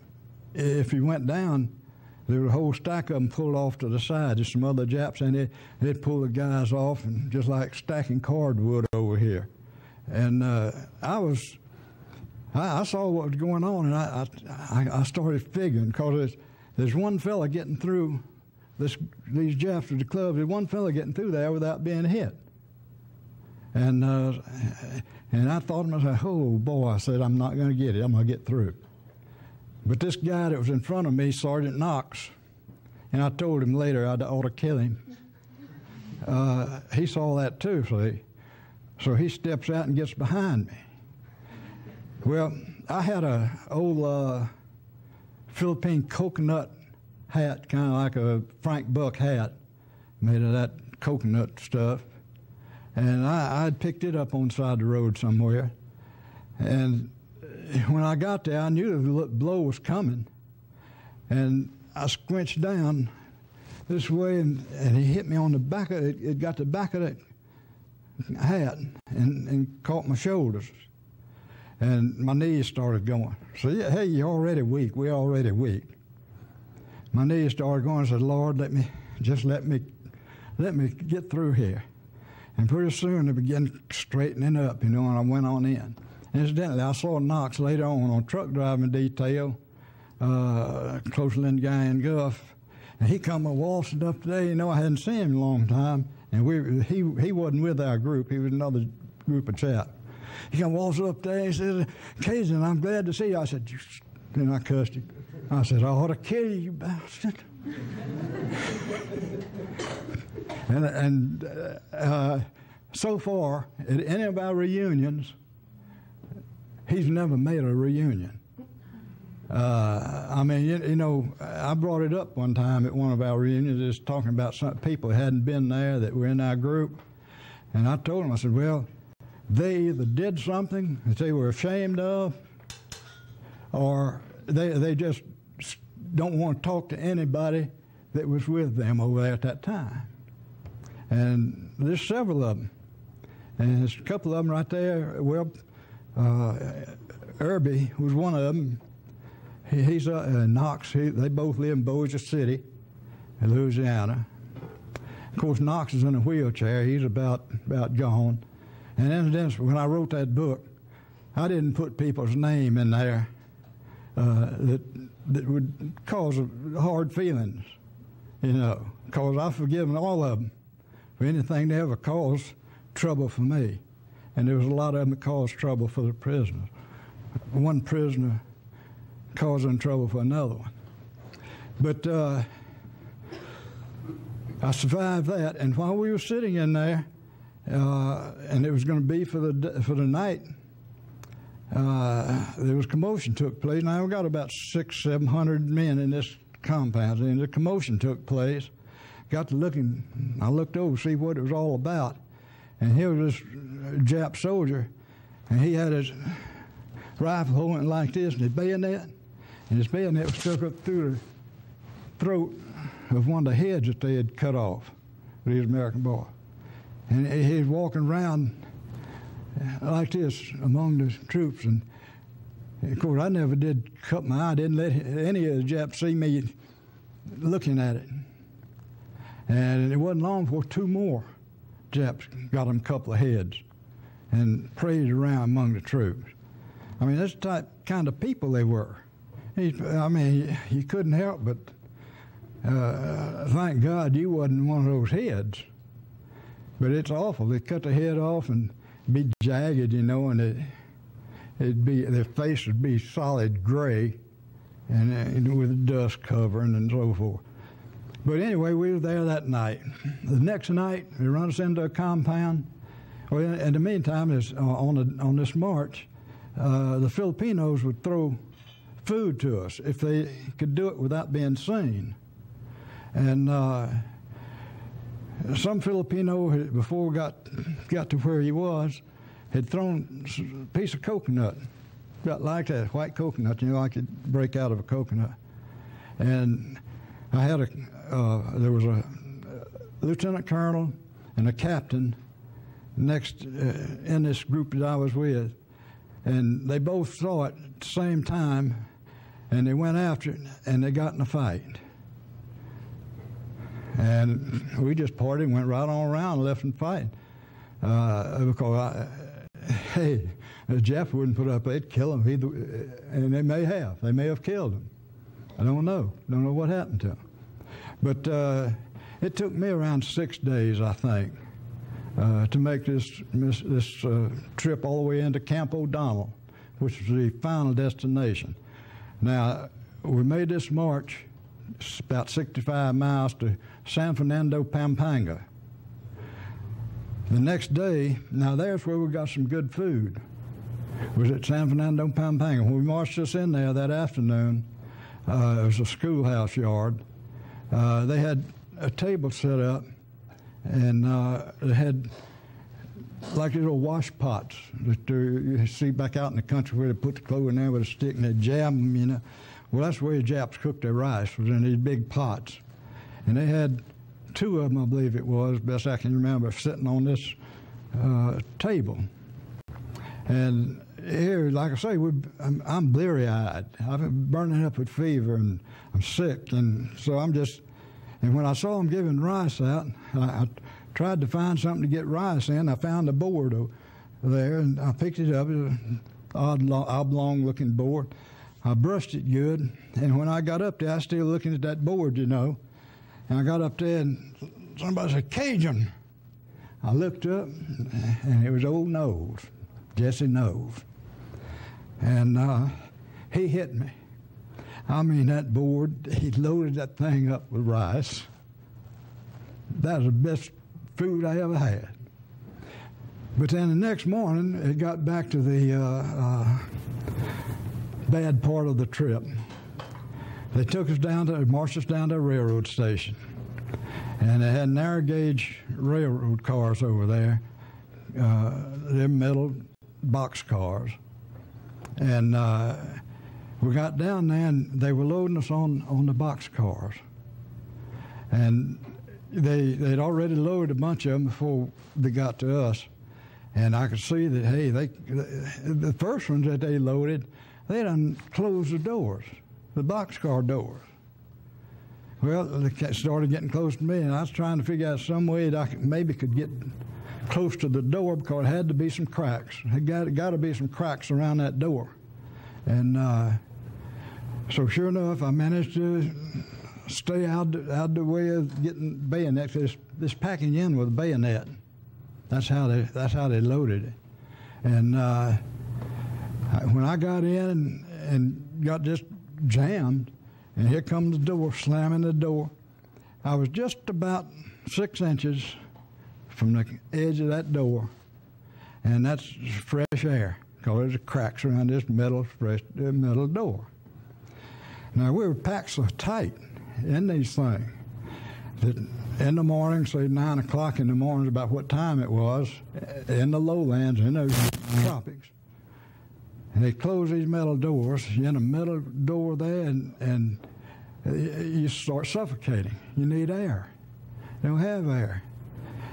if you went down, there was a whole stack of them pulled off to the side. There's some other Japs, and they, they'd pull the guys off, and just like stacking cardwood over here. And uh, I was, I, I, saw what was going on, and I, I, I started figuring because there's, there's one fella getting through this, these with the club. There's one fella getting through there without being hit. And uh, and I thought to myself, oh boy, I said, I'm not going to get it. I'm going to get through. But this guy that was in front of me, Sergeant Knox, and I told him later I ought to kill him. Uh, he saw that too, see. So he steps out and gets behind me. Well, I had a old uh, Philippine coconut hat, kind of like a Frank Buck hat, made of that coconut stuff. And I, I'd picked it up on the side of the road somewhere. And when I got there, I knew the blow was coming. And I squinched down this way, and, and he hit me on the back of it. It got the back of the hat and, and caught my shoulders. And my knees started going. So, yeah, hey, you're already weak. We're already weak. My knees started going. I said, Lord, let me, just let me, let me get through here. And pretty soon they began straightening up, you know, and I went on in. Incidentally, I saw Knox later on on truck driving detail, uh, close to Guy and Guff. And he come a waltzing up today. You know, I hadn't seen him in a long time. And we, he, he wasn't with our group. He was another group of chap. He come waltzing up there. He says, Cajun, I'm glad to see you. I said, then I cussed him. I said, I ought to kill you, bastard. and and uh, so far, at any of our reunions, he's never made a reunion. Uh, I mean, you, you, know, I brought it up one time at one of our reunions, just talking about some people who hadn't been there that were in our group. And I told him, I said, well, they either did something that they were ashamed of, or they, they just don't want to talk to anybody that was with them over there at that time. And there's several of them. And there's a couple of them right there. Well, uh, Irby was one of them. He, he's uh, uh, Knox. He, they both live in Bossier City, in Louisiana. Of course, Knox is in a wheelchair. He's about about gone. And incidentally, when I wrote that book, I didn't put people's name in there uh, that that would cause hard feelings, you know, because I've forgiven all of them for anything they ever caused trouble for me. And there was a lot of them that caused trouble for the prisoners. One prisoner causing trouble for another one. But uh, I survived that, and while we were sitting in there, uh, and it was going to be for the for the night, uh, there was commotion took place. Now we got about six, seven hundred men in this compound, and the commotion took place. Got to looking, I looked over to see what it was all about, and here was this Jap soldier, and he had his rifle holding like this, and his bayonet, and his bayonet was stuck up through the throat of one of the heads that they had cut off with his American boy. And he was walking around like this among the troops. And of course, I never did cut my eye. I didn't let any of the Japs see me looking at it. And it wasn't long before two more Japs got them a couple of heads and prayed around among the troops. I mean, that's the type kind of people they were. I mean, you couldn't help but uh, thank God you wasn't one of those heads. But it's awful. They cut the head off and be jagged, you know, and it, it'd be their face would be solid gray, and, and with dust covering and so forth. But anyway, we were there that night. The next night, they run us into a compound. Well, in the meantime, is uh, on the, on this march, uh, the Filipinos would throw food to us if they could do it without being seen. And uh, some Filipino, before got, got to where he was, had thrown a piece of coconut, got like that, white coconut, you know, I could break out of a coconut. And I had a, uh, there was a lieutenant colonel and a captain next uh, in this group that I was with, and they both saw it at the same time, and they went after it, and they got in a fight. And we just parted and went right on around and left them fighting. Uh, because I, hey, Japs wouldn't put up, they'd kill him. Either, and they may have. They may have killed him. I don't know. Don't know what happened to him. But uh, it took me around six days, I think, uh, to make this, this uh, trip all the way into Camp O'Donnell, which was the final destination. Now, we made this march about 65 miles to San Fernando, Pampanga. The next day, now there's where we got some good food, was at San Fernando, Pampanga. When we marched us in there that afternoon, uh, it was a schoolhouse yard. Uh, they had a table set up, and uh, they had like little wash pots that you see back out in the country where they put the clothes in there with a stick and they jam them, you know. Well, that's the way the Japs cooked their rice, was in these big pots. And they had two of them, I believe it was, best I can remember, sitting on this uh, table. And here, like I say, I'm, I'm bleary eyed. I'm burning up with fever and I'm sick. And so I'm just, and when I saw them giving rice out, I, I tried to find something to get rice in. I found a board there and I picked it up. It was an odd, oblong looking board. I brushed it good. And when I got up there, I was still looking at that board, you know. And I got up there and somebody said, Cajun. I looked up and it was old Nose, Jesse Nose. And uh, he hit me. I mean, that board, he loaded that thing up with rice. That was the best food I ever had. But then the next morning, it got back to the uh, uh, bad part of the trip. They took us down to, marched us down to a railroad station. And they had narrow gauge railroad cars over there. Uh, they're metal box cars. And uh, we got down there and they were loading us on, on the box cars. And they, they'd already loaded a bunch of them before they got to us. And I could see that, hey, they, the first ones that they loaded, they done closed the doors, the boxcar doors. Well, they started getting close to me, and I was trying to figure out some way that I could, maybe could get close to the door because it had to be some cracks. It got, got to be some cracks around that door. And uh, so, sure enough, I managed to stay out, out the way of getting bayonets. This, this packing in with a bayonet. That's how they, that's how they loaded it. And uh, when I got in and, got just jammed, and here comes the door, slamming the door. I was just about six inches from the edge of that door, and that's fresh air because there's cracks around this metal, fresh, uh, metal door. Now, we were packed so tight in these things that in the morning, say 9 o'clock in the morning, about what time it was, in the lowlands, in those tropics, and they close these metal doors. You're in a metal door there, and, and you start suffocating. You need air. You don't have air.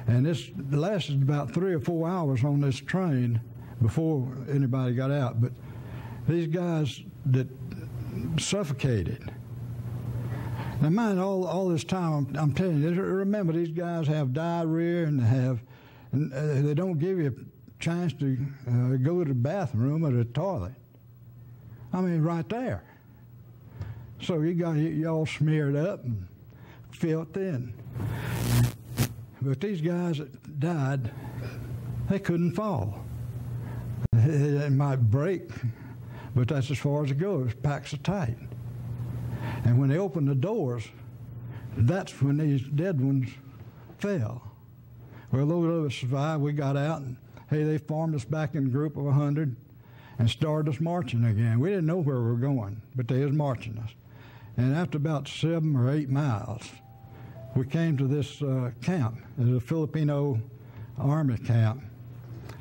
And this lasted about three or four hours on this train before anybody got out. But these guys that suffocated. Now, mind, all, all this time, I'm, I'm telling you, remember, these guys have diarrhea and they have, and uh, they don't give you chance to uh, go to the bathroom or the toilet. I mean, right there. So you got you all smeared up and filthy. And, but these guys that died, they couldn't fall. It might break, but that's as far as it goes. Packs are tight. And when they opened the doors, that's when these dead ones fell. Well, those of us survived. We got out, and hey, they formed us back in a group of a hundred and started us marching again. We didn't know where we were going, but they was marching us. And after about seven or eight miles, we came to this uh, camp. It was a Filipino army camp.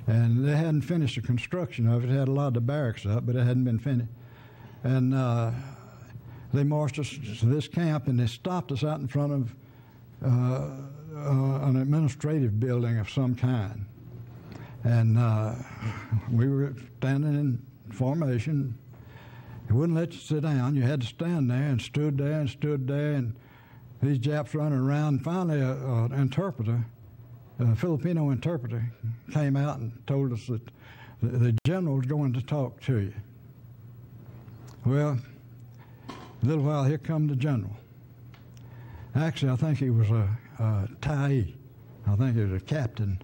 And they hadn't finished the construction of it. It had a lot of the barracks up, but it hadn't been finished. And uh, they marched us to this camp and they stopped us out in front of uh, uh an administrative building of some kind. And uh, we were standing in formation, they wouldn't let you sit down. You had to stand there and stood there and stood there, and these Japs running around. Finally, an interpreter, a Filipino interpreter, came out and told us that the, the general's going to talk to you. Well, a little while, here come the general. Actually, I think he was a, a tie. I think he was a captain.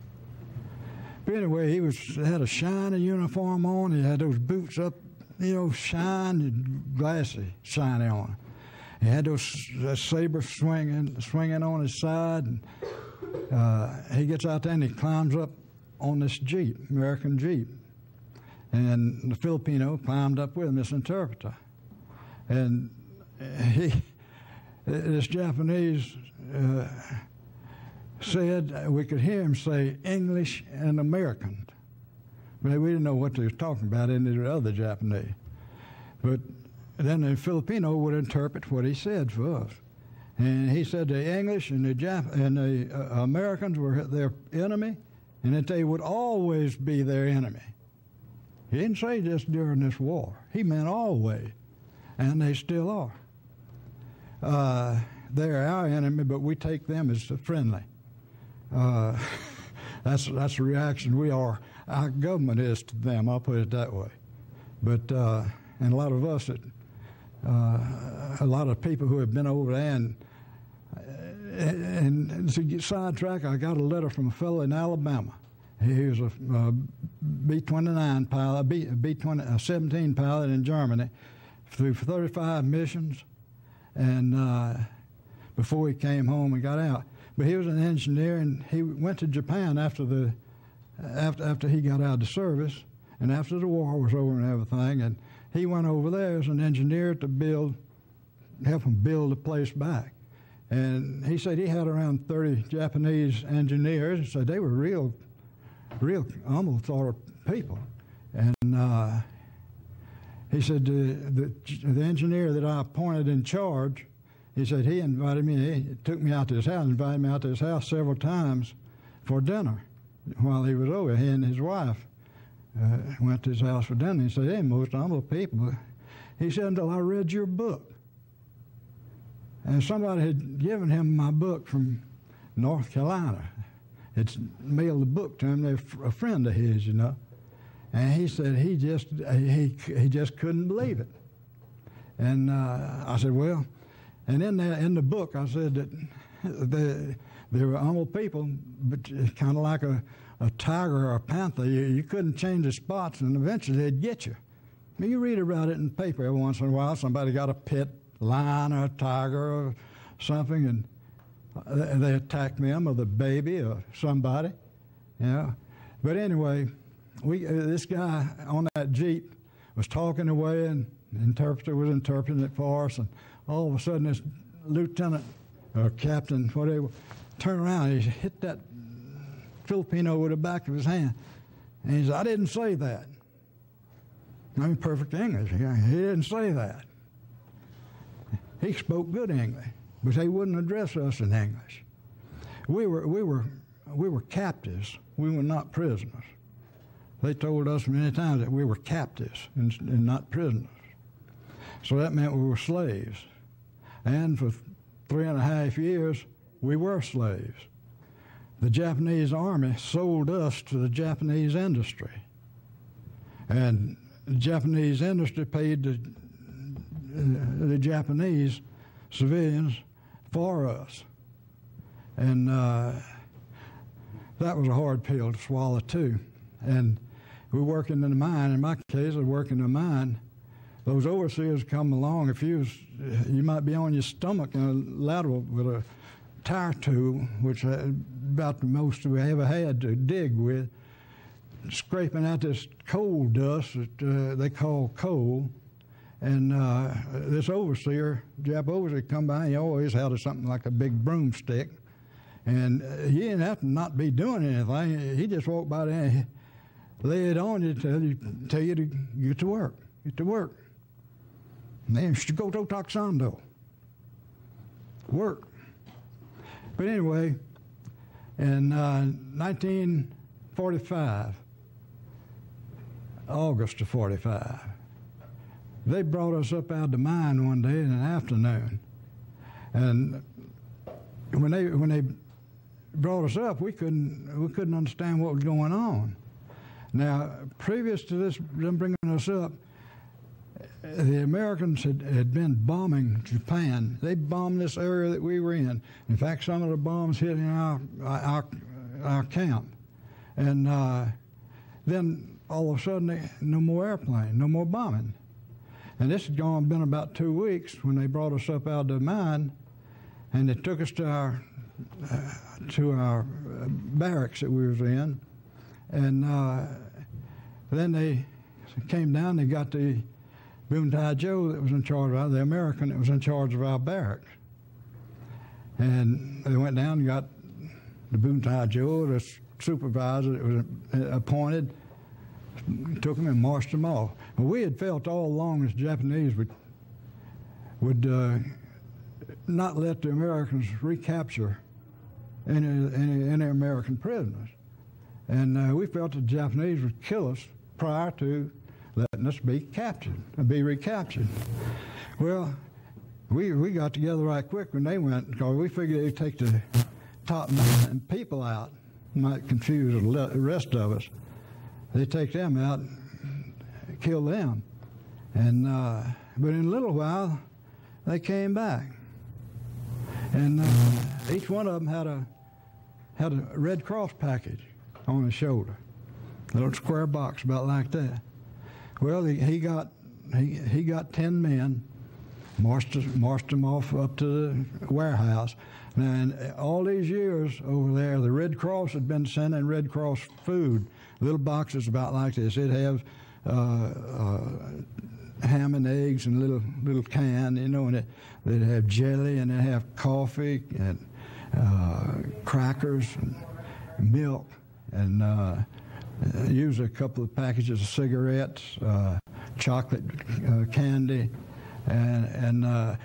But anyway, he was had a shiny uniform on. He had those boots up, you know, shiny, glassy, shiny on. He had those that saber swinging, swinging on his side. And, uh, he gets out there and he climbs up on this jeep, American jeep, and the Filipino climbed up with him, this interpreter, and he, [laughs] this Japanese. Uh, said we could hear him say English and American. We didn't know what they were talking about in the other Japanese. But then the Filipino would interpret what he said for us. And he said the English and the, Jap- and the uh, Americans were their enemy and that they would always be their enemy. He didn't say just during this war. He meant always. And they still are. Uh, they're our enemy, but we take them as friendly. Uh, [laughs] that's that's the reaction we are. Our government is to them. I'll put it that way. But uh, and a lot of us, that, uh, a lot of people who have been over there and. And, to get sidetracked, I got a letter from a fellow in Alabama. He was a B 29 pilot, B, B 20, a 17 pilot in Germany through 35 missions. And uh, before he came home and got out, but he was an engineer, and he went to Japan after the after after he got out of the service, and after the war was over and everything, and he went over there as an engineer to build, help him build the place back. And he said he had around 30 Japanese engineers. Said they were real, real almost of people. And uh, he said the, the, the engineer that I appointed in charge he said he invited me, he took me out to his house, invited me out to his house several times for dinner while he was over. He and his wife uh, went to his house for dinner. He said, Hey, most humble people. He said, Until I read your book. And somebody had given him my book from North Carolina. It's mailed the book to him. They're a friend of his, you know. And he said he just he he just couldn't believe it. And uh, I said, well, and in the, in the book, I said that the, they were humble people, but kind of like a, a tiger or a panther. You, you couldn't change the spots, and eventually they'd get you. You read about it in the paper every once in a while. Somebody got a pet lion or a tiger or something, and they attacked them or the baby or somebody. You know? But anyway, we, uh, this guy on that Jeep was talking away, and the interpreter was interpreting it for us. And all of a sudden this lieutenant or captain, whatever, turned around and he hit that Filipino with the back of his hand. And he said, I didn't say that. I mean, perfect English. He didn't say that. He spoke good English, but he wouldn't address us in English. We were, we were, we were captives. We were not prisoners. They told us many times that we were captives and, and not prisoners. So that meant we were slaves. And for three and a half years, we were slaves. The Japanese army sold us to the Japanese industry. And the Japanese industry paid the, the Japanese civilians for us. And uh, that was a hard pill to swallow, too. And we were working in the mine. In my case, I was working in the mine those overseers come along. If you was, you might be on your stomach in a lateral with a tire tool, which is about the most we ever had to dig with, scraping out this coal dust that uh, they call coal. And uh, this overseer, Jap overseer, come by. He always had something like a big broomstick, and uh, he didn't have to not be doing anything. He just walked by there and lay it on you, tell you, tell you to get to work, get to work. Man, go to Toxando. Work. But anyway, in uh, 1945, August of 45, they brought us up out of the mine one day in the afternoon. And when they, when they brought us up, we couldn't, we couldn't understand what was going on. Now, previous to this, them bringing us up, the Americans had, had been bombing Japan. They bombed this area that we were in. In fact, some of the bombs hit in our our, our camp, and uh, then all of a sudden, they, no more airplane, no more bombing. And this had gone been about two weeks when they brought us up out of the mine, and they took us to our uh, to our uh, barracks that we was in, and uh, then they came down. They got the buntaicho that was in charge of our, the American that was in charge of our barracks. And they went down and got the buntaicho, the supervisor that was appointed, took him and marched them off. We had felt all along the Japanese would would uh, not let the Americans recapture any, any, any American prisoners. And uh, we felt the Japanese would kill us prior to letting us be captured, and be recaptured. Well, we, we got together right quick when they went because we figured they'd take the top nine people out, might confuse the rest of us. They take them out, kill them, and uh, but in a little while they came back, and uh, each one of them had a had a Red Cross package on his shoulder, a little square box about like that. Well, he, he got he, he got ten men, marched marched them off up to the warehouse. And all these years over there, the Red Cross had been sending Red Cross food, little boxes about like this. It'd have uh, uh, ham and eggs and little little can, you know, and it, they'd have jelly and they'd have coffee and uh, crackers and milk and uh, uh, a couple of packages of cigarettes, uh, chocolate uh, candy, and, and uh,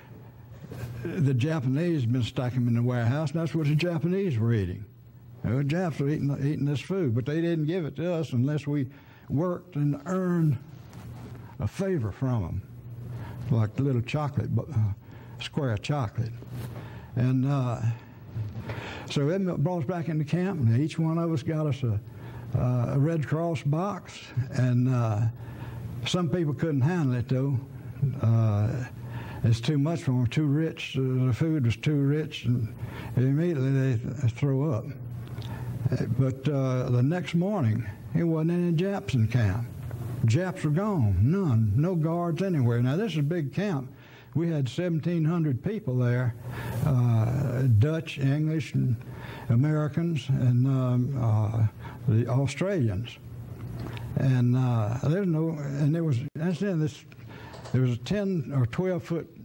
the Japanese been stacking them in the warehouse, and that's what the Japanese were eating. The Japs were eating, eating this food, but they didn't give it to us unless we worked and earned a favor from them, like the little chocolate, uh, square of chocolate. And so it brought us back into camp, and each one of us got us a uh, a Red Cross box, and uh, some people couldn't handle it though. Uh, it's too much for them, too rich. The food was too rich, and immediately they throw up. But uh, the next morning, it wasn't any Japs in camp. Japs were gone, none, no guards anywhere. Now this is a big camp. We had 1,700 people there, uh, Dutch, English, and Americans, and um, uh, the Australians. And uh, there's no, and there was, that's in this, there was a 10 or 12 foot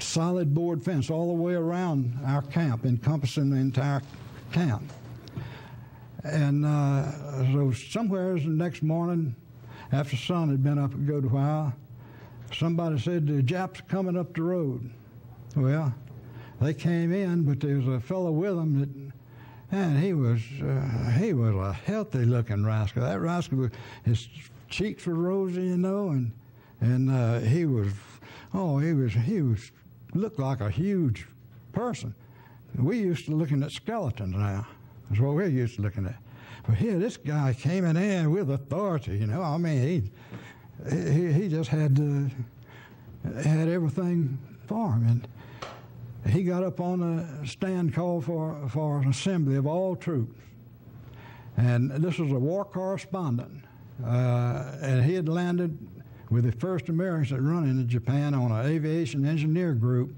solid board fence all the way around our camp, encompassing the entire camp. And uh, so somewhere the next morning, after sun had been up a good while, somebody said the Japs are coming up the road. Well, they came in, but there was a fellow with them that and he was uh, he was a healthy looking rascal. That rascal, his cheeks were rosy, you know, and and uh, he was oh he was he was looked like a huge person. We used to looking at skeletons now. That's what we're used to looking at. But here, this guy came in there with authority. You know, I mean, he he, he just had uh, had everything for him, and he got up on a stand called for, for an assembly of all troops. And this was a war correspondent. Uh, and he had landed with the first Americans that run into Japan on an aviation engineer group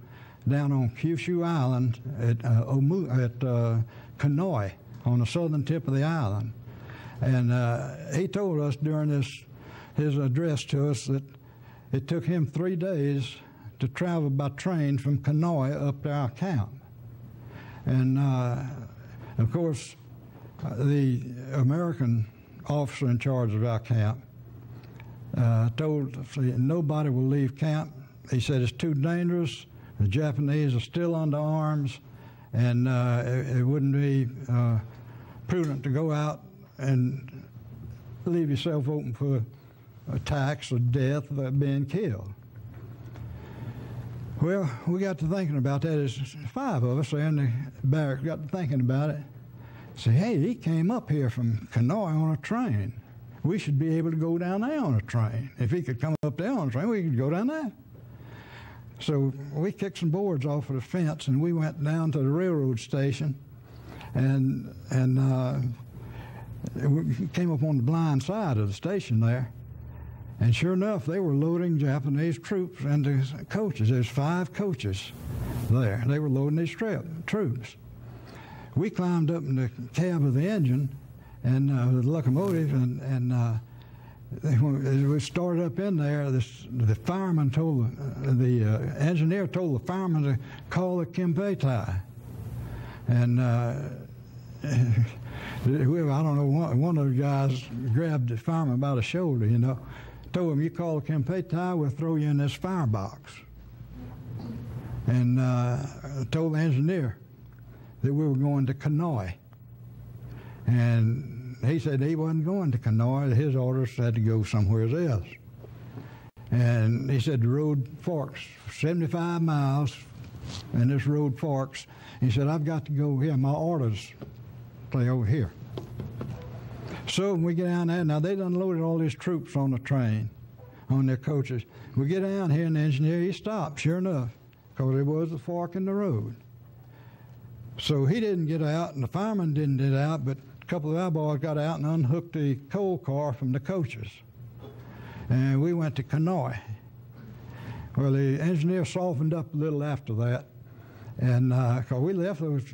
down on Kyushu Island at, uh, Omu, at uh, Kanoya on the southern tip of the island. And uh, he told us during this, his address to us that it took him three days to travel by train from Kanoya up to our camp. And uh, of course, uh, the American officer in charge of our camp uh, told nobody will leave camp. He said it's too dangerous. The Japanese are still under arms, and uh, it, it, wouldn't be uh, prudent to go out and leave yourself open for attacks or death or being killed. Well, we got to thinking about that. As five of us there in the barracks got to thinking about it. Say, hey, he came up here from Kanoya on a train. we should be able to go down there on a train. If he could come up there on a train, we could go down there. So we kicked some boards off of the fence and we went down to the railroad station and and uh, we came up on the blind side of the station there. And sure enough, they were loading Japanese troops into coaches. There's five coaches there. They were loading these tra- troops. We climbed up in the cab of the engine and uh, the locomotive, and, and uh, as we started up in there, this, the fireman told uh, the uh, engineer told the fireman to call the Kempeitai, and uh, [laughs] I don't know one of the guys grabbed the fireman by the shoulder, you know, told him, "You call the Kempeitai, we'll throw you in this firebox," and uh, told the engineer that we were going to Kanoya, and he said he wasn't going to Kanoya. His orders had to go somewhere else. And he said the road forks 75 miles, and this road forks. He said, I've got to go here. My orders play over here. So we get down there, now they'd unloaded all these troops on the train, on their coaches. We get down here, and the engineer, he stopped, sure enough, because there was a fork in the road. So he didn't get out, and the fireman didn't get out, but a couple of our boys got out and unhooked the coal car from the coaches. And we went to Kanoya. Well, the engineer softened up a little after that. And uh, cause we left those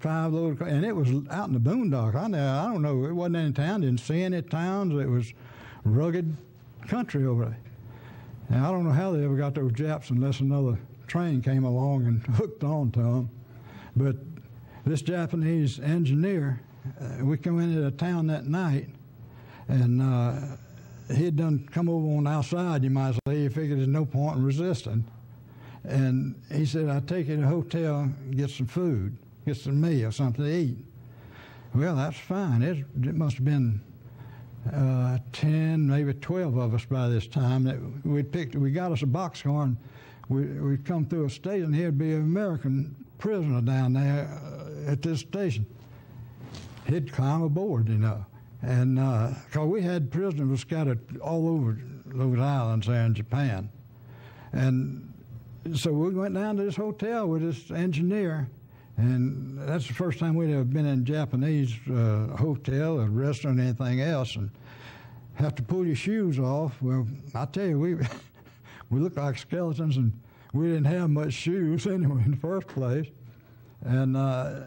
five load, and it was out in the boondocks. I, I don't know, it wasn't in town, didn't see any towns. It was rugged country over there. Now, I don't know how they ever got those Japs unless another train came along and [laughs] hooked on to them. But this Japanese engineer uh, we come into the town that night, and uh, he had done come over on the outside, you might say. He figured there's no point in resisting. And he said, I'll take you to a hotel and get some food, get some meal, something to eat. Well, that's fine. It, it must have been uh, 10, maybe 12 of us by this time that we picked, we got us a boxcar and we, we'd come through a station. Here'd be an American prisoner down there uh, at this station he'd climb aboard, you know. And because uh, we had prisoners scattered all over those islands there in Japan. And so we went down to this hotel with this engineer, and that's the first time we'd ever been in a Japanese uh, hotel, or restaurant, or anything else, and have to pull your shoes off. Well, I tell you, we [laughs] we looked like skeletons, and we didn't have much shoes [laughs] anyway in the first place. And uh,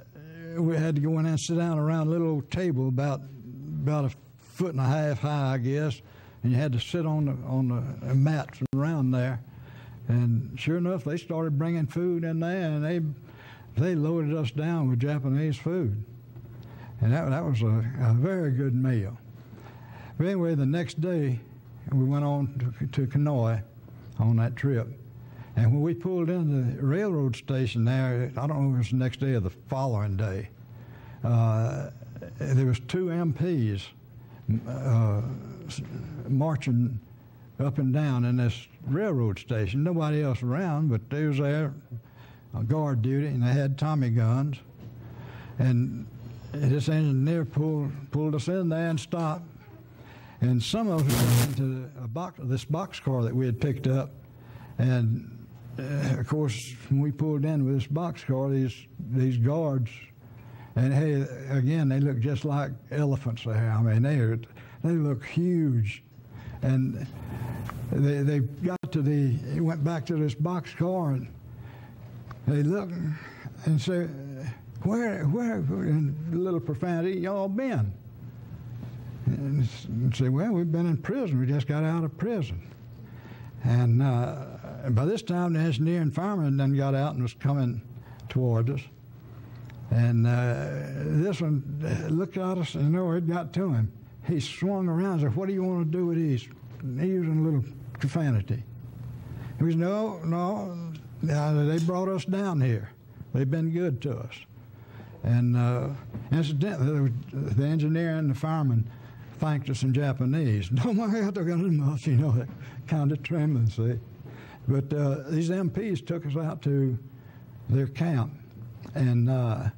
we had to go in and sit down around a little old table about about a foot and a half high, I guess, and you had to sit on the on the mats around there. And sure enough, they started bringing food in there, and they they loaded us down with Japanese food, and that that was a, a very good meal. But anyway, the next day we went on to, to Kanoya on that trip. And when we pulled in the railroad station there, I don't know if it was the next day or the following day, uh, there was two MPs uh, marching up and down in this railroad station. Nobody else around, but they was there guard duty, and they had Tommy guns. And this engineer pulled pulled us in there and stopped. And some of us went into a box, this boxcar that we had picked up, and uh, of course, when we pulled in with this boxcar, these these guards, and hey, again, they look just like elephants there. I mean, they are, they look huge, and they they got to the went back to this box car and they look and say, where where in little profanity y'all been? And say, well, we've been in prison. We just got out of prison, and. Uh, by this time, the engineer and fireman then got out and was coming towards us. And uh, this one looked at us and knew it got to him. He swung around and said, What do you want to do with these? He was using a little profanity. He was, No, no, they brought us down here. They've been good to us. And uh, incidentally, the engineer and the fireman thanked us in Japanese. [laughs] Don't worry, much, you know, that kind of trembling, see. But uh, these MPs took us out to their camp, and uh,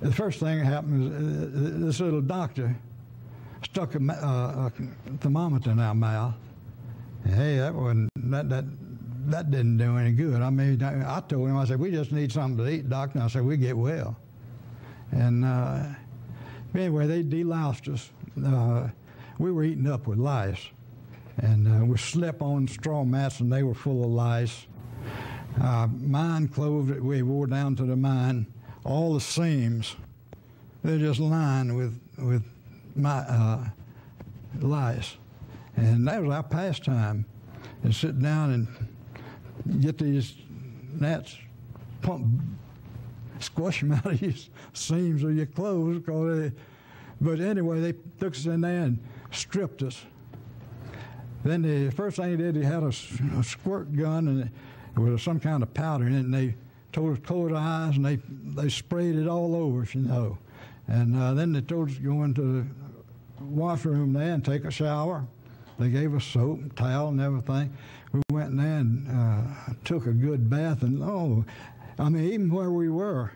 the first thing that happened was uh, this little doctor stuck a, uh, a thermometer in our mouth. Hey, that wasn't that that that didn't do any good. I mean, I, I told him, I said, we just need something to eat, doctor. And I said, we get well. And uh, anyway, they deloused us. Uh, we were eaten up with lice, and uh, we slept on straw mats, and they were full of lice. Uh, mine clothes that we wore down to the mine, all the seams, they're just lined with with my uh, lice, and that was our pastime, and sit down and get these gnats, pump, squash them [laughs] out of your seams of your clothes. Cause they, but anyway, they took us in there and stripped us. Then the first thing he did, he had a, a squirt gun and it was some kind of powder in it, and they told us to close our eyes and they they sprayed it all over us, you know. And uh, then they told us to go into the washroom there and take a shower. They gave us soap and towel and everything. We went in there and uh, took a good bath. And oh, I mean, even where we were,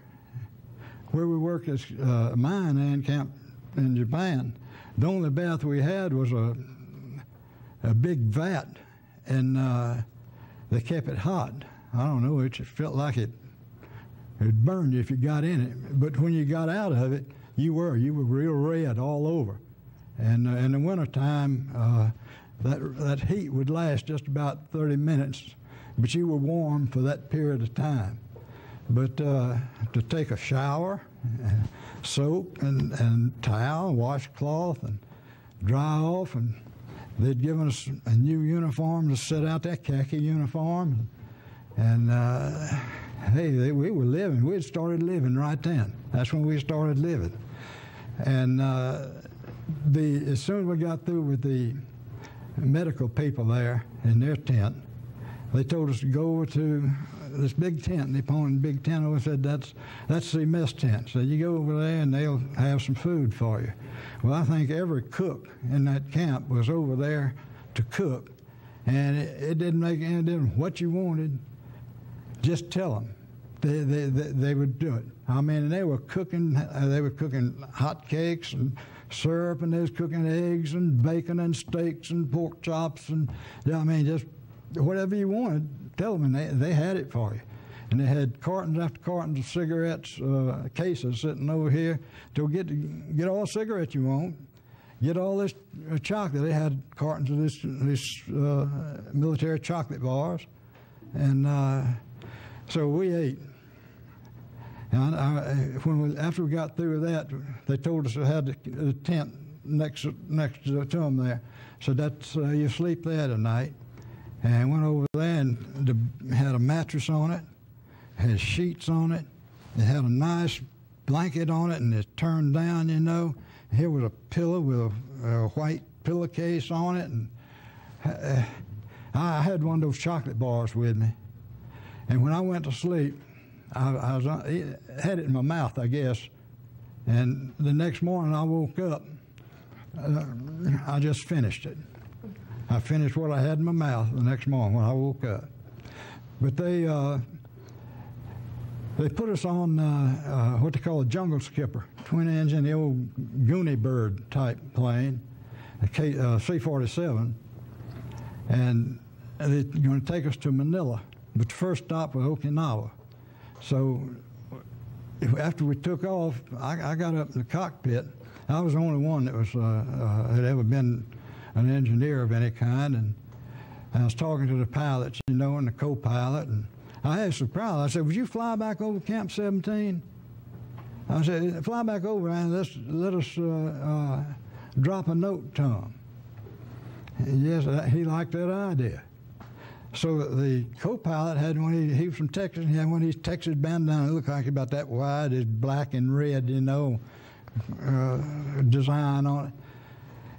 where we worked as uh, mine and camp in Japan, the only bath we had was a a big vat, and uh, they kept it hot. I don't know, it just felt like it it burned you if you got in it. But when you got out of it, you were you were real red all over. And uh, in the wintertime, uh, that that heat would last just about 30 minutes, but you were warm for that period of time. But uh, to take a shower, and soap and, and towel, washcloth, and dry off, and they'd given us a new uniform to set out that khaki uniform, and uh, hey, they, we were living. We had started living right then. That's when we started living. And uh, the as soon as we got through with the medical people there in their tent, they told us to go over to this big tent. They pointed a big tent over and said, that's, that's the mess tent. So you go over there and they'll have some food for you. Well, I think every cook in that camp was over there to cook. And it, it didn't make any difference what you wanted. Just tell them. They, they, they, they would do it. I mean, they were cooking, they were cooking hot cakes and syrup, and they was cooking eggs and bacon and steaks and pork chops and, yeah, I mean, just whatever you wanted, tell them, and they, they had it for you. And they had cartons after cartons of cigarettes, uh, cases sitting over here to get get all the cigarettes you want, get all this uh, chocolate. They had cartons of this this uh, military chocolate bars, and uh, so we ate. And I, when we, after we got through with that, they told us to had the, the tent next next to them there. So that's uh, you sleep there tonight. And went over there and had a mattress on it, had sheets on it. It had a nice blanket on it, and it turned down, you know. Here was a pillow with a, a white pillowcase on it, and uh, I had one of those chocolate bars with me. And when I went to sleep, I, I was, uh, had it in my mouth, I guess. And the next morning I woke up, uh, I just finished it. I finished what I had in my mouth the next morning when I woke up. But they uh, they put us on uh, uh, what they call a jungle skipper, twin engine, the old Gooney bird type plane, a K, uh, C-47, and they're going to take us to Manila. But the first stop was Okinawa. So after we took off, I, I, got up in the cockpit. I was the only one that was uh, uh, had ever been an engineer of any kind, and I was talking to the pilots, you know, and the co-pilot, and I asked the pilot, I said, would you fly back over Camp 17? I said, fly back over and let's, let us uh, uh, drop a note to him. Yes, uh, he liked that idea. So the co-pilot had one. He, he was from Texas. He had one of these Texas bandanas. It looked like about that wide. It's black and red, you know, uh, design on it.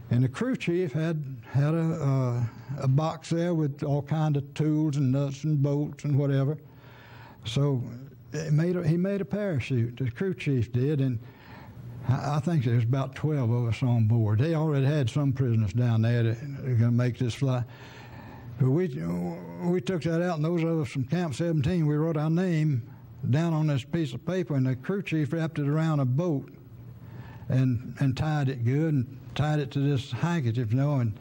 And the crew chief had had a, uh, a box there with all kind of tools and nuts and bolts and whatever. So made a, he made a parachute. The crew chief did, and I, think there was about 12 of us on board. They already had some prisoners down there that were going to make this fly. But we we took that out, and those of us from Camp 17, we wrote our name down on this piece of paper, and the crew chief wrapped it around a boat and and tied it good and tied it to this handkerchief, you know. And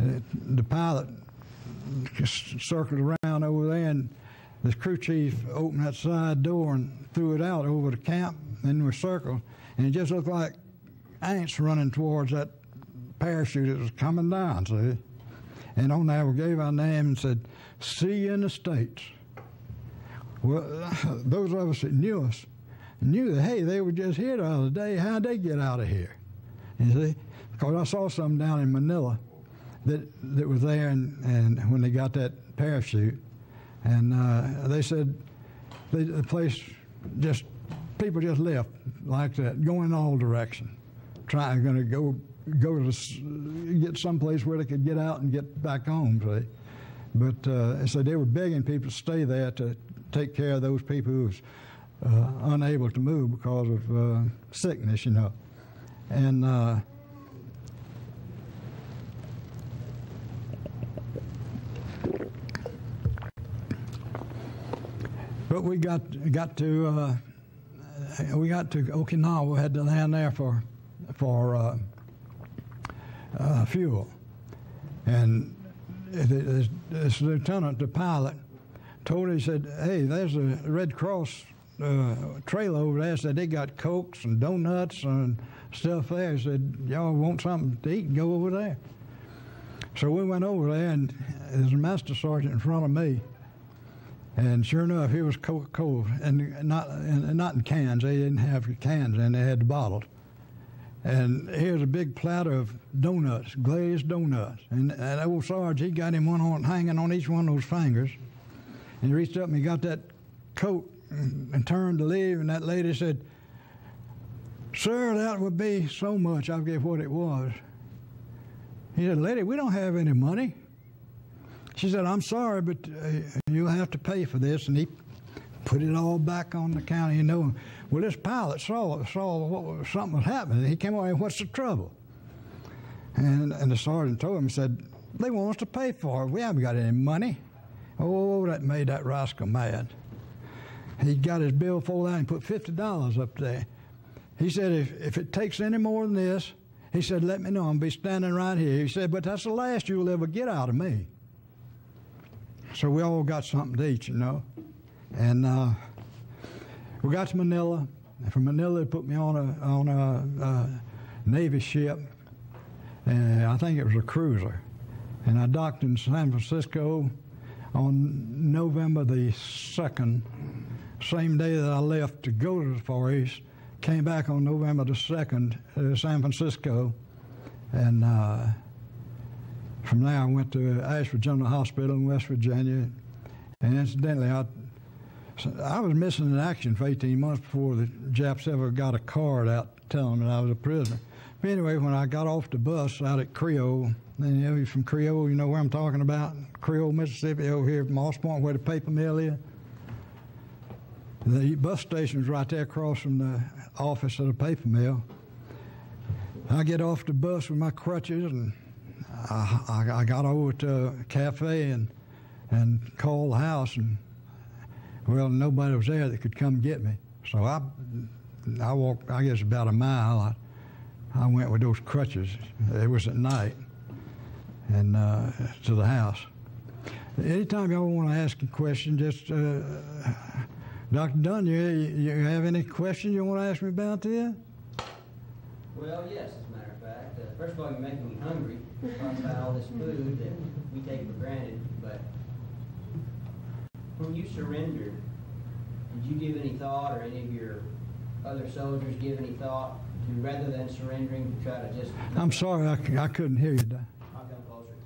uh, the pilot circled around over there, and the crew chief opened that side door and threw it out over the camp, and we circled, and it just looked like ants running towards that parachute that was coming down. See, and on there we gave our name and said, "See you in the states." Well, [laughs] those of us that knew us knew that, hey, they were just here the other day. How'd they get out of here? You see? Because I saw some down in Manila that, that was there and, and when they got that parachute. And uh, they said they, the place just, people just left like that, going all directions, trying, going to go go to get someplace where they could get out and get back home. See? But uh, so they were begging people to stay there to take care of those people who was uh, unable to move because of uh, sickness, you know. And uh, but we got got to uh, we got to Okinawa. We had to land there for for uh, fuel, and this, this lieutenant, the pilot, told her, he said, hey, there's a Red Cross uh, trail over there. Said they got cokes and donuts and stuff there. He said, y'all want something to eat? Go over there. So we went over there, and there's a master sergeant in front of me. And sure enough, he was Coca-Cola, and not and not in cans. They didn't have cans, and they had the bottles. And here's a big platter of donuts, glazed donuts. And that old Sarge, he got him one on hanging on each one of those fingers. And he reached up and he got that coat and, and turned to leave. And that lady said, Sir, that would be so much. I'll give what it was. He said, Lady, we don't have any money. She said, I'm sorry, but uh, you'll have to pay for this. And he put it all back on the counter, you know. Well, this pilot saw saw what, something was happening. He came away, what's the trouble? And, and the sergeant told him, said, they want us to pay for it. We haven't got any money. Oh, oh, oh that made that rascal mad. He got his bill full out and put $50 up there. He said, if, if it takes any more than this, he said, let me know. I'm be standing right here. He said, but that's the last you'll ever get out of me. So we all got something to eat, you know. And uh, we got to Manila. And from Manila, they put me on a on a, uh Navy ship, and I think it was a cruiser. And I docked in San Francisco on November the second, same day that I left to go to the Far East. Came back on November the second to San Francisco, and uh, from there I went to Ashford General Hospital in West Virginia. And incidentally, I I was missing in action for 18 months before the Japs ever got a card out telling me I was a prisoner. But anyway, when I got off the bus out at Kreole, then you know, you're from Kreole, you know where I'm talking about? Kreole, Mississippi, over here at Moss Point, where the paper mill is. The bus station was right there across from the office of the paper mill. I get off the bus with my crutches, and I, I, I got over to a cafe and and called the house and well, nobody was there that could come get me. So I, I walked, I guess, about a mile. I, I went with those crutches. It was at night, and uh, to the house. Anytime y'all want to ask a question, just uh, Dr. Dunn, you, you have any questions you want to ask me about this? Well, yes, as a matter of fact. Uh, first of all, you're making me hungry. Talking about all this food that we take for granted, but when you surrendered, did you give any thought, or any of your other soldiers give any thought to rather than surrendering to try to just? I'm sorry, I, I couldn't hear you. Doc. I'll come closer.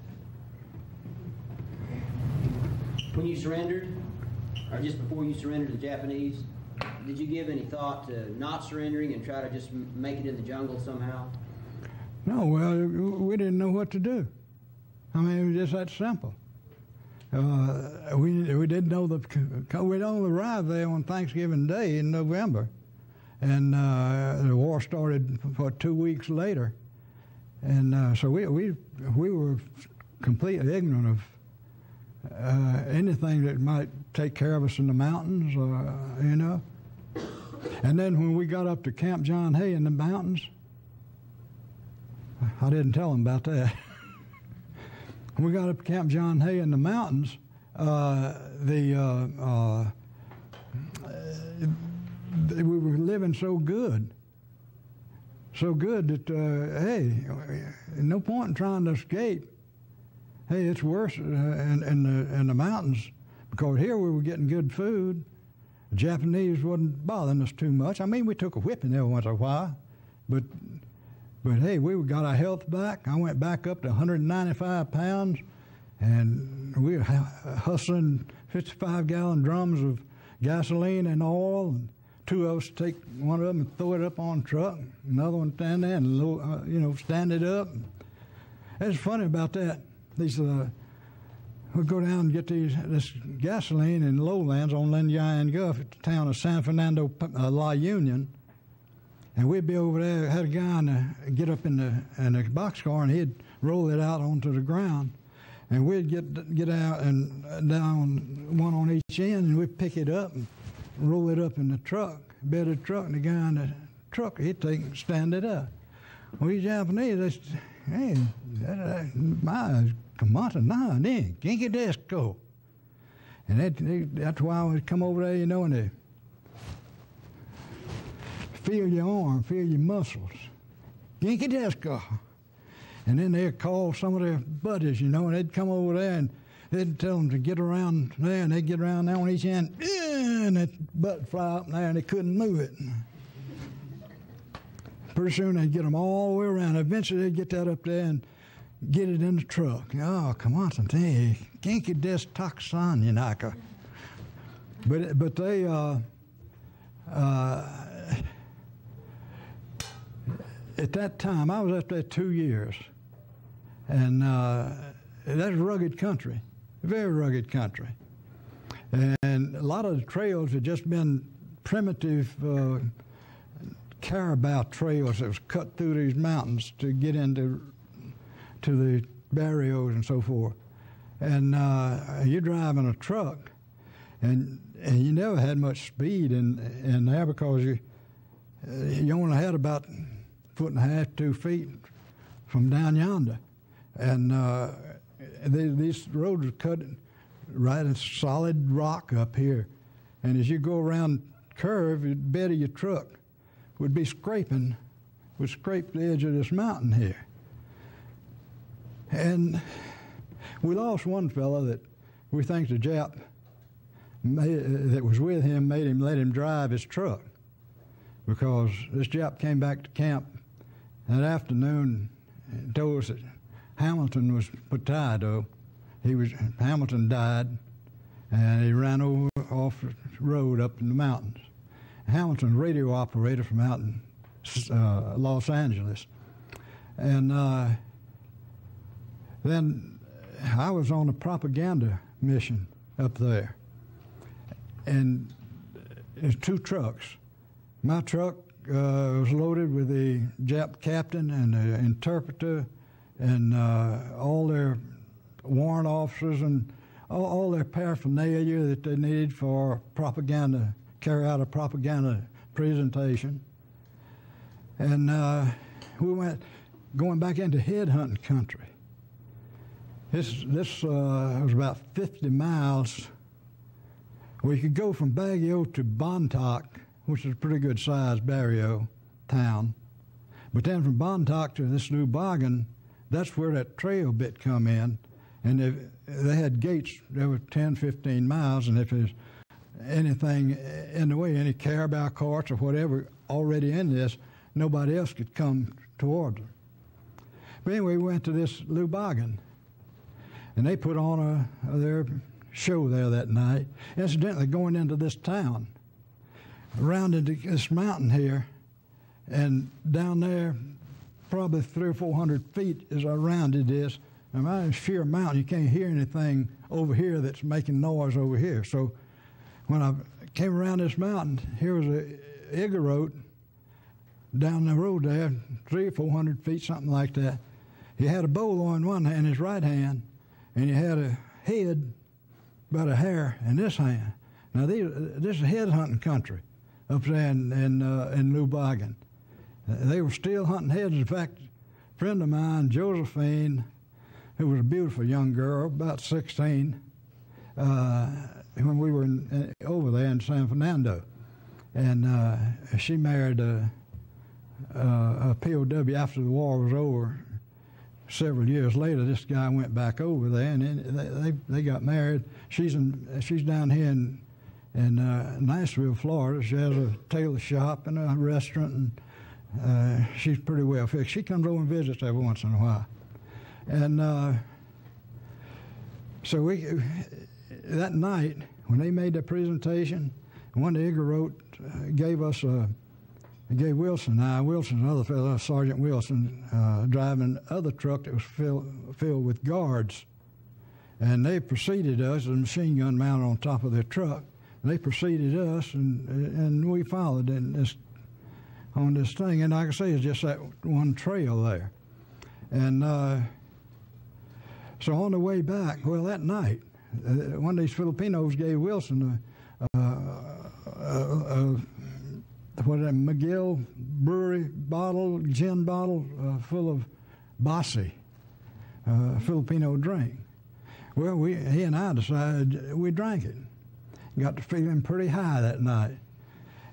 When you surrendered, or just before you surrendered to the Japanese, did you give any thought to not surrendering and try to just make it in the jungle somehow? No, well, we didn't know what to do. I mean, it was just that simple. Uh, we we didn't know the we'd only arrived there on Thanksgiving Day in November, and uh, the war started for two weeks later, and uh, so we we we were completely ignorant of uh, anything that might take care of us in the mountains, uh, you know. And then when we got up to Camp John Hay in the mountains, I didn't tell them about that. [laughs] when we got up to Camp John Hay in the mountains, uh, the uh, uh, we were living so good, so good that uh, hey, no point in trying to escape. Hey, it's worse uh, in, in the in the mountains because here we were getting good food. The Japanese wasn't bothering us too much. I mean, we took a whipping every once in a while, but but hey, we got our health back. I went back up to 195 pounds, and we were hustling 55 gallon drums of gasoline and oil. And two of us take one of them and throw it up on truck, another one stand there and uh, you know stand it up. It's funny about that. These uh, we go down and get these this gasoline in lowlands on Lingayen Gulf the town of San Fernando uh, La Union, and we'd be over there. Had a guy in the, get up in the in the boxcar and he'd roll it out onto the ground, and we'd get get out and down one on each end, and we'd pick it up and roll it up in the truck, bed of the truck, and the guy in the truck he'd take stand it up. Well, these Japanese, they hey, that, that, my Kamata na ne, Genki Desco. And that, they, that's why I would come over there, you know, and they feel your arm, feel your muscles. Genki Desco. And then they'd call some of their buddies, you know, and they'd come over there and they'd tell them to get around there, and they'd get around there on each end, and that butt fly up there, and they couldn't move it. Pretty soon they'd get them all the way around. Eventually they'd get that up there and get it in the truck. Oh, come on, something. Genki des taxan, Yanaka. But, but they, uh, uh, at that time, I was up there two years. And uh, that's rugged country, very rugged country. And a lot of the trails had just been primitive uh, trails that was cut through these mountains to get into to the barrios and so forth. And uh, you're driving a truck, and and you never had much speed in in there because you you only had about foot and a half, two feet from down yonder, and uh, they, these roads are cut right in solid rock up here, and as you go around curve, the bed of your truck would be scraping, would scrape the edge of this mountain here. And we lost one fellow that we think the Jap that was with him made him let him drive his truck. Because this Jap came back to camp that afternoon told us that Hamilton was potato. He was Hamilton died, and he ran over off the road up in the mountains. Hamilton, radio operator from out in uh, Los Angeles, and. Uh, then I was on a propaganda mission up there, and there's two trucks. My truck uh, was loaded with the Jap captain and the interpreter and uh, all their warrant officers and all, all, their paraphernalia that they needed for propaganda, carry out a propaganda presentation. And uh, we went going back into headhunting country. This, this uh, was about 50 miles. We could go from Baguio to Bontoc, which is a pretty good sized barrio town. But then from Bontoc to this new Lubuagan, that's where that trail bit come in. And they, they had gates that were 10, 15 miles, and if there's anything in the way, any carabao carts or whatever already in this, nobody else could come towards them. But anyway, we went to this Lubuagan and they put on a, their show there that night. Incidentally, going into this town, around this mountain here, and down there, probably three or four hundred feet as I rounded this. And my sheer mountain, you can't hear anything over here that's making noise over here. So when I came around this mountain, here was a Igorot down the road there, three or four hundred feet, something like that. He had a bowl in one hand, his right hand, and he had a head about a hair in this hand. Now, these, this is head hunting country up there in, in, uh, in. They were still hunting heads. In fact, a friend of mine, Josephine, who was a beautiful young girl, about 16, uh, when we were in, over there in San Fernando. And uh, she married a, a, a POW after the war was over. Several years later, this guy went back over there, and they, they, they got married. She's in, she's down here in in uh, Niceville, Florida. She has a tailor shop and a restaurant, and uh, she's pretty well fixed. She comes over and visits every once in a while. And uh, so we, that night, when they made the presentation, one Igorot, uh, gave us a, gave Wilson, I, Wilson, another fellow, Sergeant Wilson, uh, driving another truck that was fill, filled with guards. And they preceded us, a machine gun mounted on top of their truck. They preceded us, and and we followed in this on this thing. And like I say, it's just that one trail there. And uh, so on the way back, well, that night, uh, one of these Filipinos gave Wilson a, a, a, a what a McGill brewery bottle, gin bottle uh, full of Basi, uh, Filipino drink. Well, we, he and I decided we drank it. Got to feeling pretty high that night.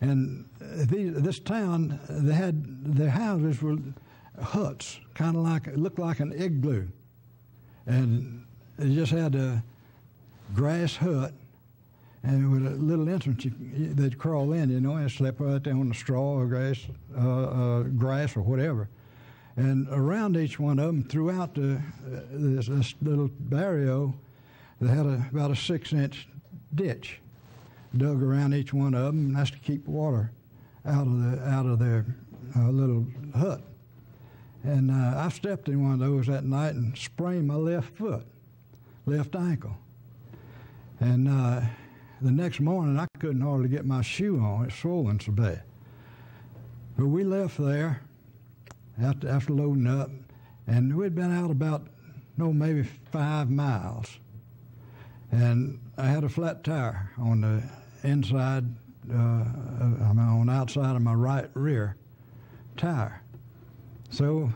And these, this town, they had their houses were huts, kind of like looked like an igloo, and they just had a grass hut, and with a little entrance you, they'd crawl in, you know, and sleep right there on the straw or grass, uh, uh, grass or whatever. And around each one of them, throughout the, uh, this, this, little barrio, they had a, about a six-inch ditch dug around each one of them, and that's to keep water out of the out of their uh, little hut. And uh, I stepped in one of those that night and sprained my left foot, left ankle. And uh, the next morning, I couldn't hardly get my shoe on; it's swollen so bad. But we left there after after loading up, and we'd been out about no maybe five miles, and I had a flat tire on the inside, uh, I mean, on outside of my right rear tire. So,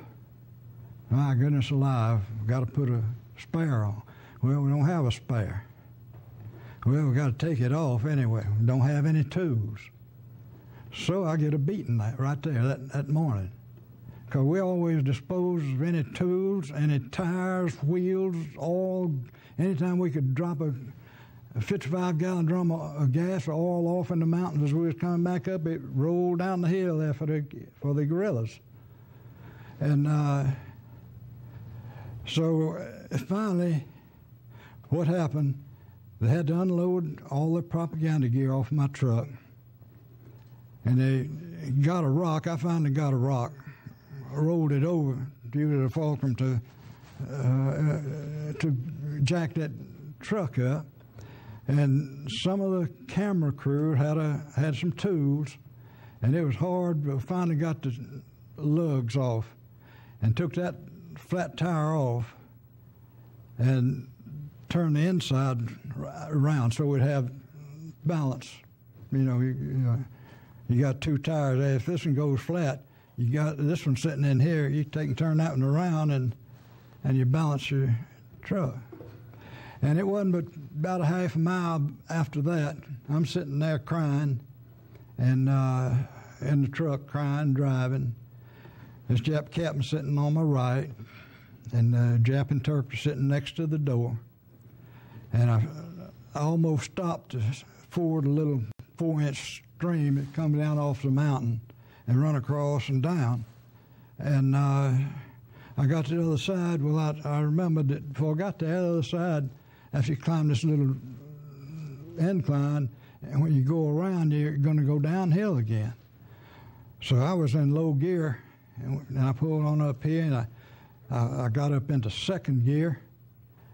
my goodness alive, got to put a spare on. Well, we don't have a spare. Well, we got to take it off anyway. We don't have any tools. So I get a beating that right there that, that morning. Because we always dispose of any tools, any tires, wheels, all, anytime we could drop a a 55 gallon drum of gas or oil off in the mountains as we was coming back up. It rolled down the hill there for the for the guerrillas, and uh, so uh, finally, what happened? They had to unload all the propaganda gear off my truck, and they got a rock. I finally got a rock, rolled it over, used it a fulcrum to uh, uh, to jack that truck up and some of the camera crew had a had some tools, and it was hard. But finally got the lugs off, and took that flat tire off, and turned the inside around so we'd have balance. You know, you, you, know, you got two tires. If this one goes flat, you got this one sitting in here. You take and turn that one around, and and you balance your truck. And it wasn't but about a half a mile after that, I'm sitting there crying and uh, in the truck crying, driving. This Jap captain sitting on my right and the Jap interpreter sitting next to the door. And I, I almost stopped to ford a little four inch stream that comes down off the mountain and run across and down. And uh, I got to the other side. Well, I, I remembered that before I got to the other side, after you climb this little incline, and when you go around, you're going to go downhill again. So I was in low gear, and I pulled on up here, and I, I, I got up into second gear,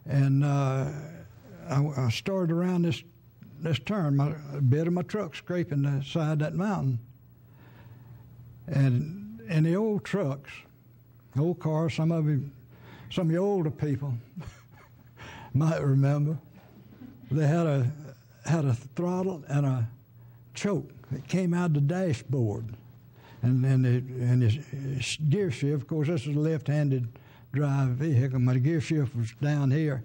and uh, I, I, started around this this turn, my bed of my truck scraping the side of that mountain, and in the old trucks, old cars, some of you, some of the older people. [laughs] might remember, they had a had a throttle and a choke that came out the dashboard. and and the, and his gear shift. Of course, this is a left-handed drive vehicle. My gear shift was down here,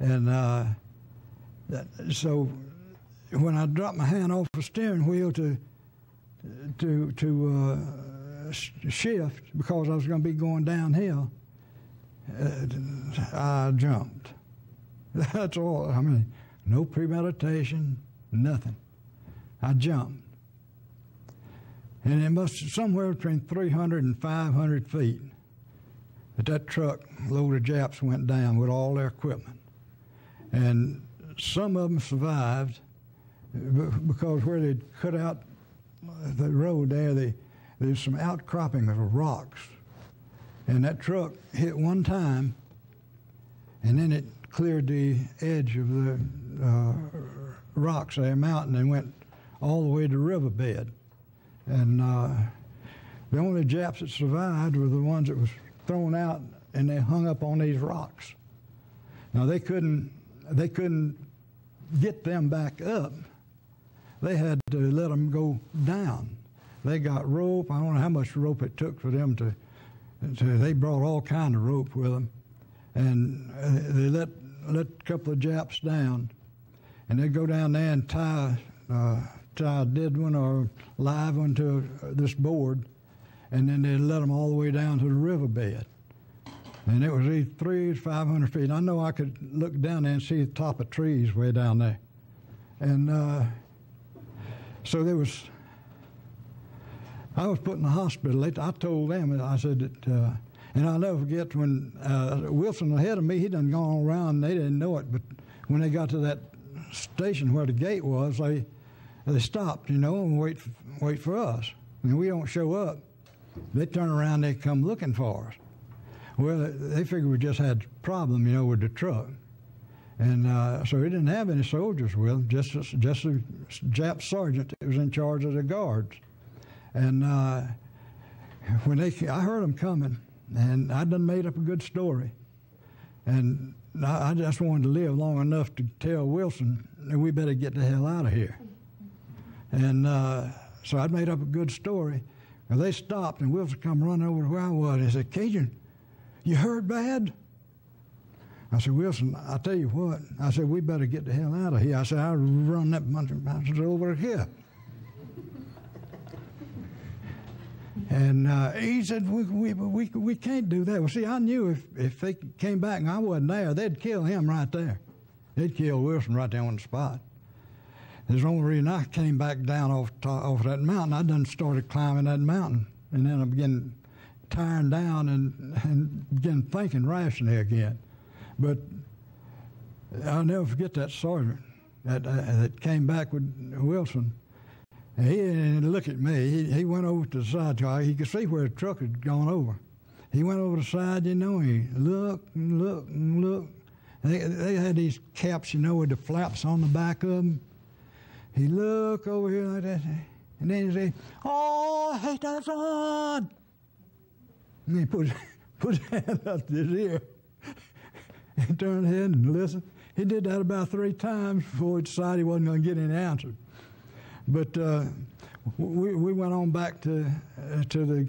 and uh, that, so when I dropped my hand off the steering wheel to to to uh, shift because I was going to be going downhill, uh, I jumped. That's all. I mean, no premeditation, nothing. I jumped. And it must somewhere between 300 and 500 feet that that truck load of Japs went down with all their equipment. And some of them survived uh, because where they'd cut out uh, the road there, they, there's some outcropping of rocks. And that truck hit one time, and then it cleared the edge of the uh, rocks there, mountain, and went all the way to riverbed. And uh, the only Japs that survived were the ones that was thrown out and they hung up on these rocks. Now they couldn't they couldn't get them back up. They had to let them go down. They got rope. I don't know how much rope it took for them to. to they brought all kind of rope with them, and uh, they let let a couple of Japs down, and they'd go down there and tie uh, tie a dead one or live one to this board, and then they'd let them all the way down to the riverbed. And it was these three, five hundred feet. I know I could look down there and see the top of trees way down there. And uh, so there was, I was put in the hospital. I told them, I said that, uh, and I'll never forget when uh, Wilson ahead of me, he done gone around, they didn't know it, but when they got to that station where the gate was, they, they stopped, you know, and wait, wait for us. And we don't show up. They turn around, they come looking for us. Well, they figured we just had a problem, you know, with the truck. And uh, so he didn't have any soldiers with him, just, just a Jap sergeant that was in charge of the guards. And uh, when they, I heard them coming, and I done made up a good story. And I, I just wanted to live long enough to tell Wilson that we better get the hell out of here. And uh, so I'd made up a good story. And they stopped, and Wilson come running over to where I was. He said, Cajun, you heard bad? I said, Wilson, I tell you what. I said, we better get the hell out of here. I said, I'll run that bunch of bastards over here. And uh, he said, we, we, we, we can't do that. Well, see, I knew if, if they came back and I wasn't there, they'd kill him right there. They'd kill Wilson right there on the spot. There's the only reason I came back down off, off that mountain. I done started climbing that mountain. And then I began tiring down and, and began thinking rationally again. But I'll never forget that sergeant that, uh, that came back with Wilson. He didn't look at me. He, he went over to the side car. He could see where the truck had gone over. He went over the side, you know, he looked and looked and looked. They, they had these caps, you know, with the flaps on the back of them. He looked over here like that, and then he said, "Oh, I hate that son." And he put, [laughs] put his hand up to his ear and turned his head and listened. He did that about three times before he decided he wasn't going to get any answer. But uh, we, we went on back to, uh, to the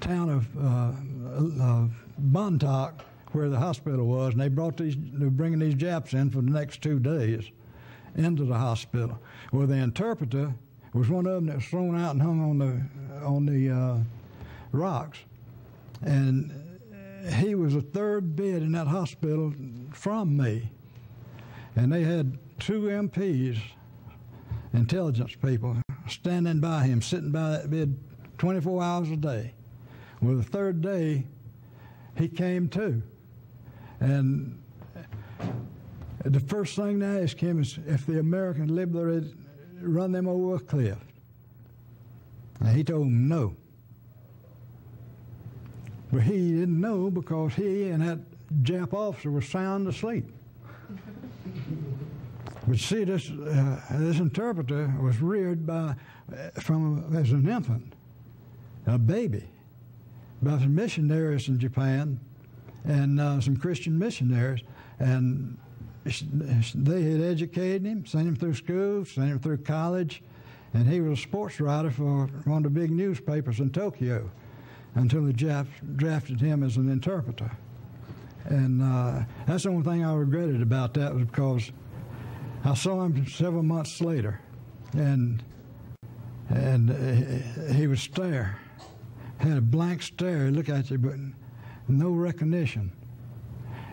town of uh, uh, Bontoc, where the hospital was, and they brought these, they were bringing these Japs in for the next two days into the hospital. Well, the interpreter was one of them that was thrown out and hung on the on the uh, rocks, and he was a third bed in that hospital from me, and they had two MPs, intelligence people, standing by him, sitting by that bed 24 hours a day. Well, the third day, he came to, and the first thing they asked him is if the American liberty had run them over a cliff. And he told them no. But he didn't know because he and that Jap officer were sound asleep. But see, this uh, this interpreter was reared by uh, from as an infant, a baby, by some missionaries in Japan, and uh, some Christian missionaries, and they had educated him, sent him through school, sent him through college, and he was a sports writer for one of the big newspapers in Tokyo until the Japs drafted him as an interpreter. And uh, that's the only thing I regretted about that was because I saw him several months later, and and uh, he would stare, had a blank stare, he'd look at you, but no recognition.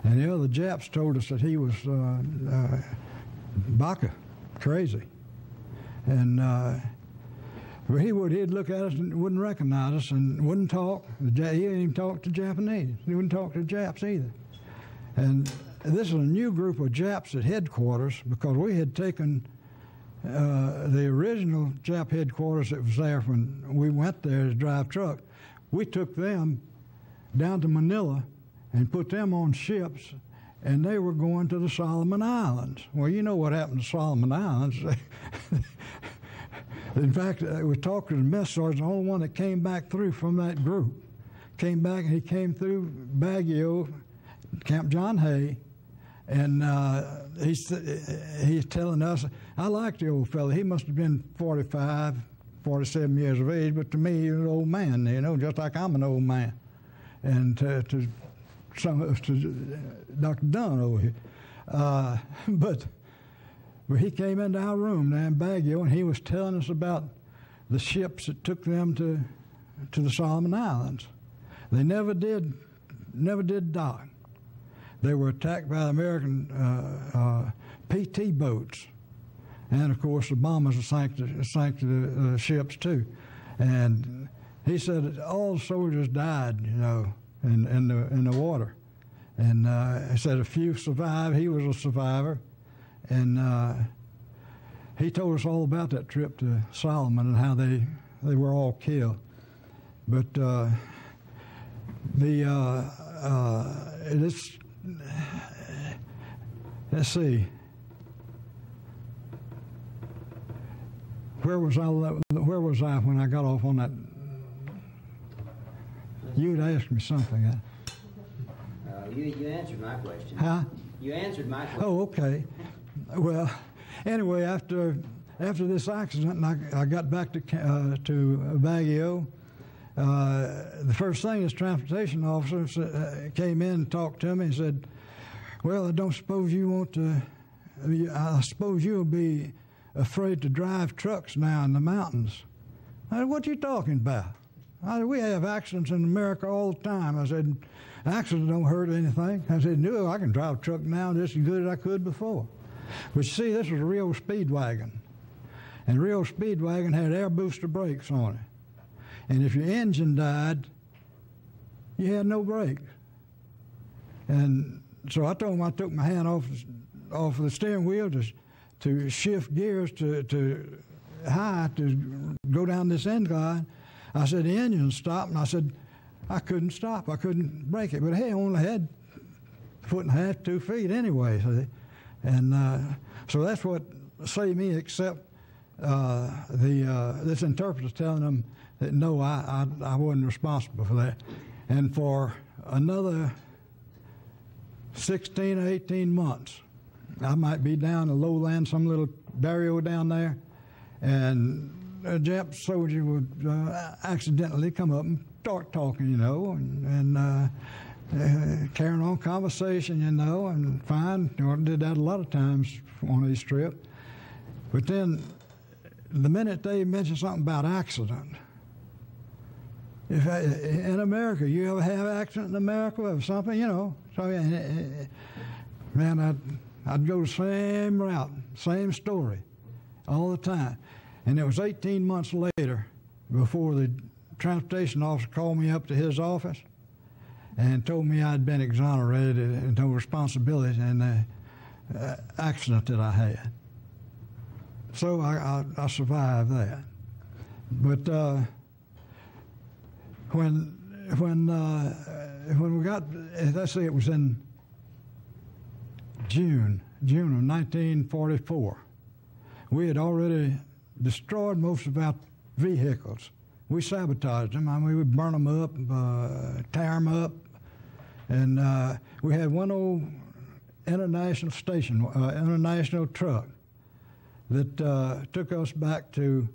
And the other Japs told us that he was uh, uh, baka, crazy. And uh, but he would, he'd look at us and wouldn't recognize us and wouldn't talk. He didn't even talk to Japanese. He wouldn't talk to Japs either. And this is a new group of Japs at headquarters because we had taken uh, the original Jap headquarters that was there when we went there to drive truck. We took them down to Manila and put them on ships, and they were going to the Solomon Islands. Well, you know what happened to Solomon Islands. [laughs] In fact, uh, we talked to the mess sergeant, the only one that came back through from that group. Came back, and he came through Baguio, Camp John Hay, and uh, he's, he's telling us, I like the old fellow. He must have been 45, 47 years of age, but to me, he's an old man, you know, just like I'm an old man. And to, to some to Dr. Dunn over here. Uh, [laughs] but but he came into our room there in Baguio and he was telling us about the ships that took them to to the Solomon Islands. They never did never did dock. They were attacked by American uh, uh, PT boats, and of course the bombers sank the, sank the ships too. And he said all soldiers died, you know, in, in the in the water. And uh, he said a few survived. He was a survivor, and uh, he told us all about that trip to Solomon and how they they were all killed. But uh, the uh, uh, it's let's see. Where was I? Where was I when I got off on that? You'd asked me something. Uh, you, you answered my question. Huh? You answered my question. Oh, okay. Well, anyway, after after this accident, and I, I got back to uh, to Baguio. Uh, the first thing this transportation officer uh, came in and talked to me and said, "Well, I don't suppose you want to. I suppose you'll be afraid to drive trucks now in the mountains." I said, "What are you talking about?" I said, "We have accidents in America all the time." I said, "Accidents don't hurt anything." I said, "No, I can drive a truck now just as good as I could before." But you see, this was a REO Speed Wagon. And REO Speed Wagon had air booster brakes on it. And if your engine died, you had no brakes. And so I told him I took my hand off off the steering wheel to to shift gears to, to high to go down this incline. I said the engine stopped, and I said I couldn't stop. I couldn't break it. But hey, I only had foot and a half, two feet anyway. So and uh, so that's what saved me, except uh, the uh, this interpreter telling them that no, I, I, I wasn't responsible for that. And for another 16 or 18 months, I might be down in lowland, some little barrio down there, and a Jap soldier would uh, accidentally come up and start talking, you know, and, and uh, carrying on conversation, you know, and fine. You know, I did that a lot of times on these trips. But then, the minute they mention something about accident, if I, in America, you ever have an accident in America or something, you know, so man, I'd, I'd go the same route, same story, all the time. And it was 18 months later before the transportation officer called me up to his office and told me I'd been exonerated and no responsibility in the uh, accident that I had. So I, I, I survived that. But uh, when when uh, when we got, let's say it was in June, June of 1944, we had already destroyed most of our vehicles. We sabotaged them. I mean, we would burn them up, uh, tear them up, and uh, we had one old international station, uh, international truck that uh, took us back to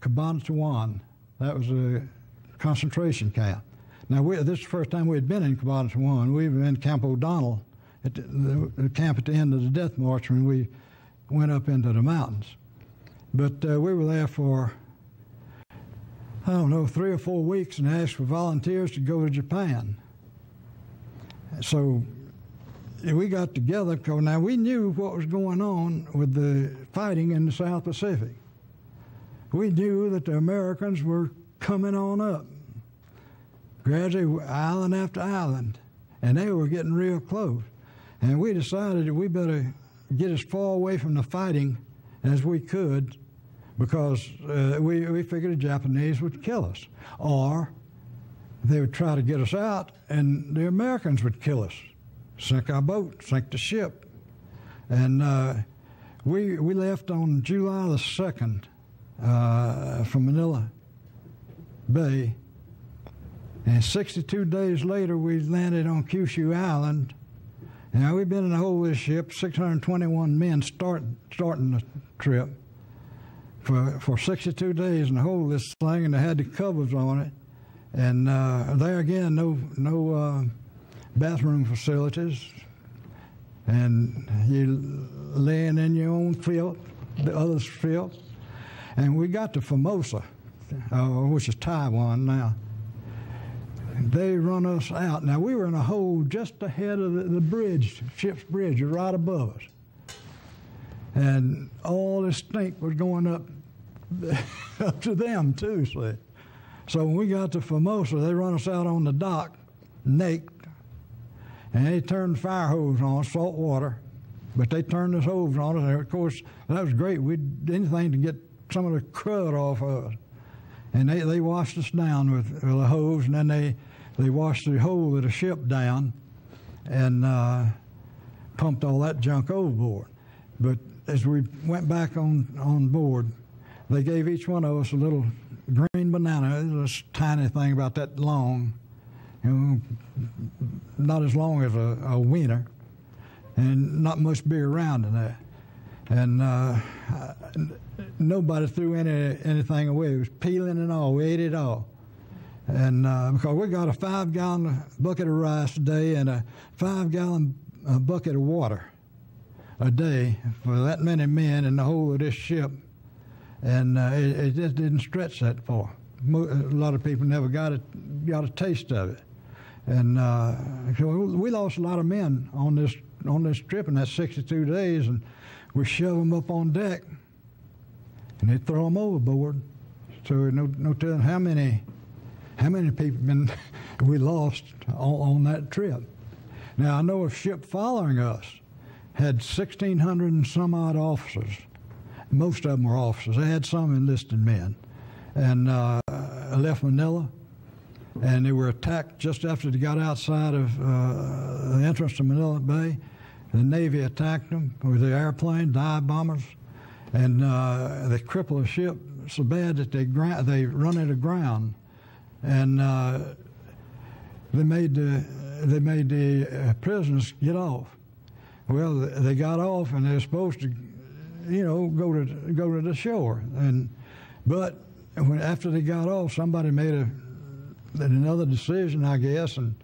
Cabanatuan. That was a concentration camp. Now, we, this is the first time we had been in Cabanatuan. We've been in Camp O'Donnell, at the, the, camp at the end of the death march when we went up into the mountains. But uh, we were there for, I don't know, three or four weeks and asked for volunteers to go to Japan. So we got together now we knew what was going on with the fighting in the South Pacific. We knew that the Americans were coming on up, gradually island after island, and they were getting real close. And we decided that we better get as far away from the fighting as we could because uh, we, we figured the Japanese would kill us. Or they would try to get us out and the Americans would kill us, sink our boat, sink the ship. And uh, we, we left on July the 2nd uh, from Manila Bay. And 62 days later, we landed on Kyushu Island. Now, we've been in the hold of this ship, 621 men start, starting the trip for, for 62 days in the hold of this thing, and they had the covers on it. And uh, there again, no, no uh, bathroom facilities. And you laying in your own filth, the others' filth. And we got to Formosa, uh, which is Taiwan now. They run us out. Now, we were in a hole just ahead of the, the bridge, ship's bridge, right above us. And all this stink was going up, [laughs] up to them, too, see. So when we got to Formosa, they run us out on the dock, naked, and they turned the fire hose on, salt water. But they turned this hose on us, and of course, that was great. We did anything to get some of the crud off of us. And they, they washed us down with, a hose, and then they, they washed the whole of the ship down and uh, pumped all that junk overboard. But as we went back on, on board, they gave each one of us a little green banana. A tiny thing about that long, you know, not as long as a, a wiener, and not much bigger around than that. And uh, nobody threw any anything away. It was peeling and all. We ate it all. And uh, because we got a five gallon bucket of rice a day and a five gallon uh, bucket of water a day for that many men in the whole of this ship and uh, it, it, just didn't stretch that far. Mo- a lot of people never got a got a taste of it, and uh, so we lost a lot of men on this on this trip in that 62 days, and we shove them up on deck, and they throw them overboard. So no no telling how many how many people been [laughs] we lost on, on that trip. Now I know a ship following us had 1,600 and some odd officers most of them were officers. They had some enlisted men. And uh, left Manila, and they were attacked just after they got outside of uh, the entrance to Manila Bay. The Navy attacked them with the airplane, dive bombers, and uh, they crippled the ship so bad that they they run it aground, and uh, they made the they made the uh, prisoners get off. Well, they got off, and they're supposed to you know, go to go to the shore. And but when after they got off, somebody made a another decision, I guess, and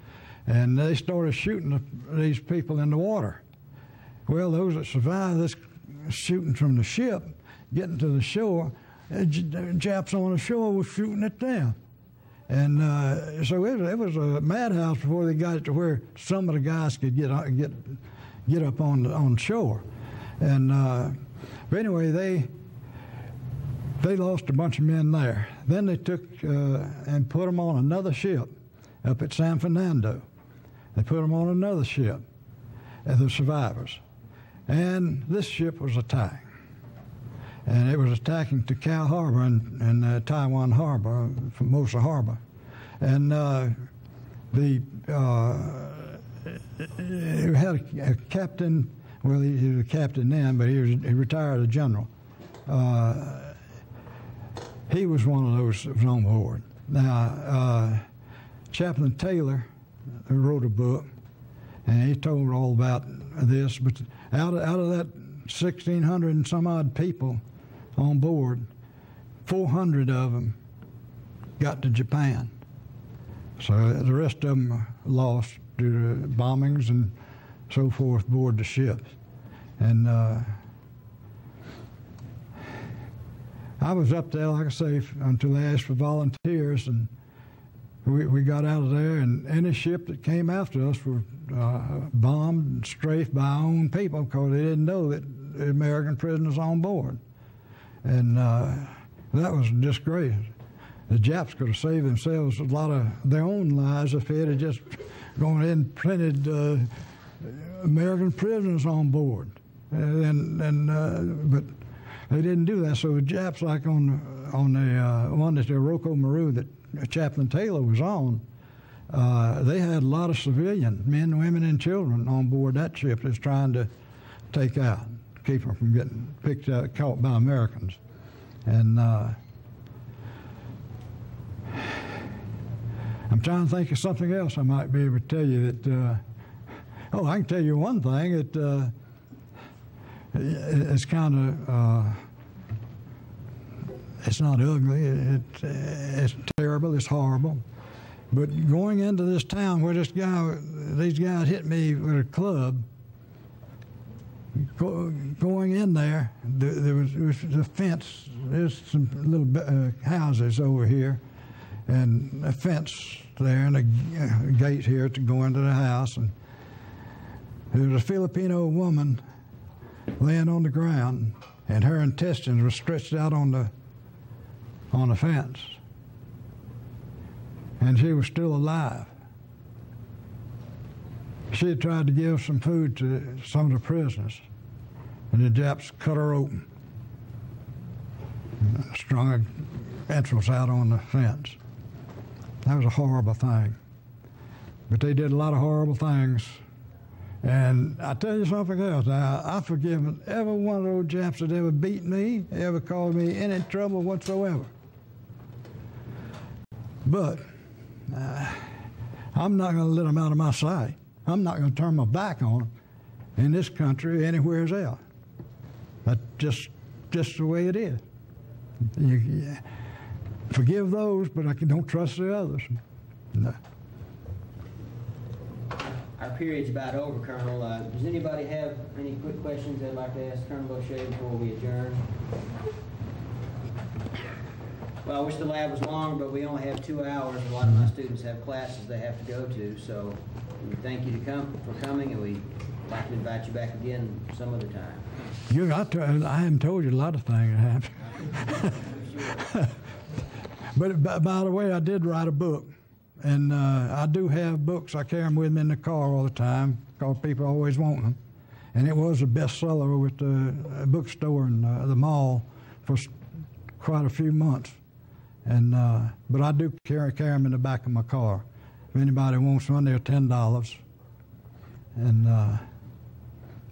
and they started shooting the, these people in the water. Well, those that survived this shooting from the ship, getting to the shore, the Japs on the shore was shooting at them. And uh, so it, it, was a madhouse before they got it to where some of the guys could get get get up on on shore. And uh, but anyway, they they lost a bunch of men there. Then they took uh, and put them on another ship up at San Fernando. They put them on another ship, as the survivors. And this ship was attacked. And it was attacking Takao Harbor and, and uh, Taiwan Harbor, Formosa Harbor. And uh, the uh, it had a, a captain well, he, he, was a captain then, but he was he retired a general. Uh, he was one of those that was on board. Now, uh, Chaplain Taylor wrote a book, and he told all about this. But out of, out of that 1,600 and some odd people on board, 400 of them got to Japan. So the rest of them lost due to bombings and so forth aboard the ships. And uh, I was up there, like I say, until they asked for volunteers, and we, we got out of there, and any ship that came after us were uh, bombed and strafed by our own people because they didn't know that American prisoners on board. And uh, that was a disgrace. The Japs could have saved themselves a lot of their own lives if they had just gone in and printed uh, American prisoners on board. And, and uh, but they didn't do that. So the Japs, like on on the uh, one that the Oryoku Maru that Chaplain Taylor was on, uh, they had a lot of civilian men, women, and children on board that ship that's trying to take out, keep them from getting picked up, caught by Americans. And uh, I'm trying to think of something else I might be able to tell you that. Uh, oh, I can tell you one thing. It uh, it's kind of uh, it's not ugly. It, it's terrible. It's horrible. But going into this town where this guy, these guys hit me with a club. Go, going in there, there, there was, was a fence. There's some little uh, houses over here, and a fence there, and a, a gate here to go into the house. And there was a Filipino woman laying on the ground, and her intestines were stretched out on the on the fence, and she was still alive. She tried to give some food to some of the prisoners, and the Japs cut her open, strung her entrails out on the fence. That was a horrible thing. But they did a lot of horrible things and I tell you something else. Now, I've forgiven every one of those Japs that ever beat me, ever caused me any trouble whatsoever. But uh, I'm not going to let them out of my sight. I'm not going to turn my back on them in this country, or anywhere else. That's just just the way it is. You, forgive those, but I don't trust the others. No our period's about over, Colonel. Uh, does anybody have any quick questions they'd like to ask Colonel Gautier before we adjourn? Well, I wish the lab was longer, but we only have two hours. A lot of my students have classes they have to go to, so we thank you to come for coming, and we like to invite you back again some other time. You got to, I haven't told you a lot of things. [laughs] but by, by the way, I did write a book. And uh, I do have books. I carry them with me in the car all the time because people always want them. And it was a bestseller with the bookstore and uh, the mall for quite a few months. And uh, but I do carry carry them in the back of my car. If anybody wants one, they're ten dollars. And uh,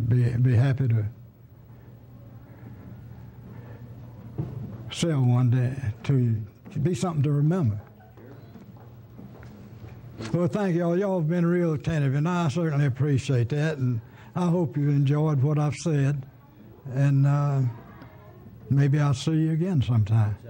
be be happy to sell one to, to be something to remember. Well, thank you all. Y'all have been real attentive, and I certainly appreciate that. And I hope you enjoyed what I've said. And uh, maybe I'll see you again sometime. So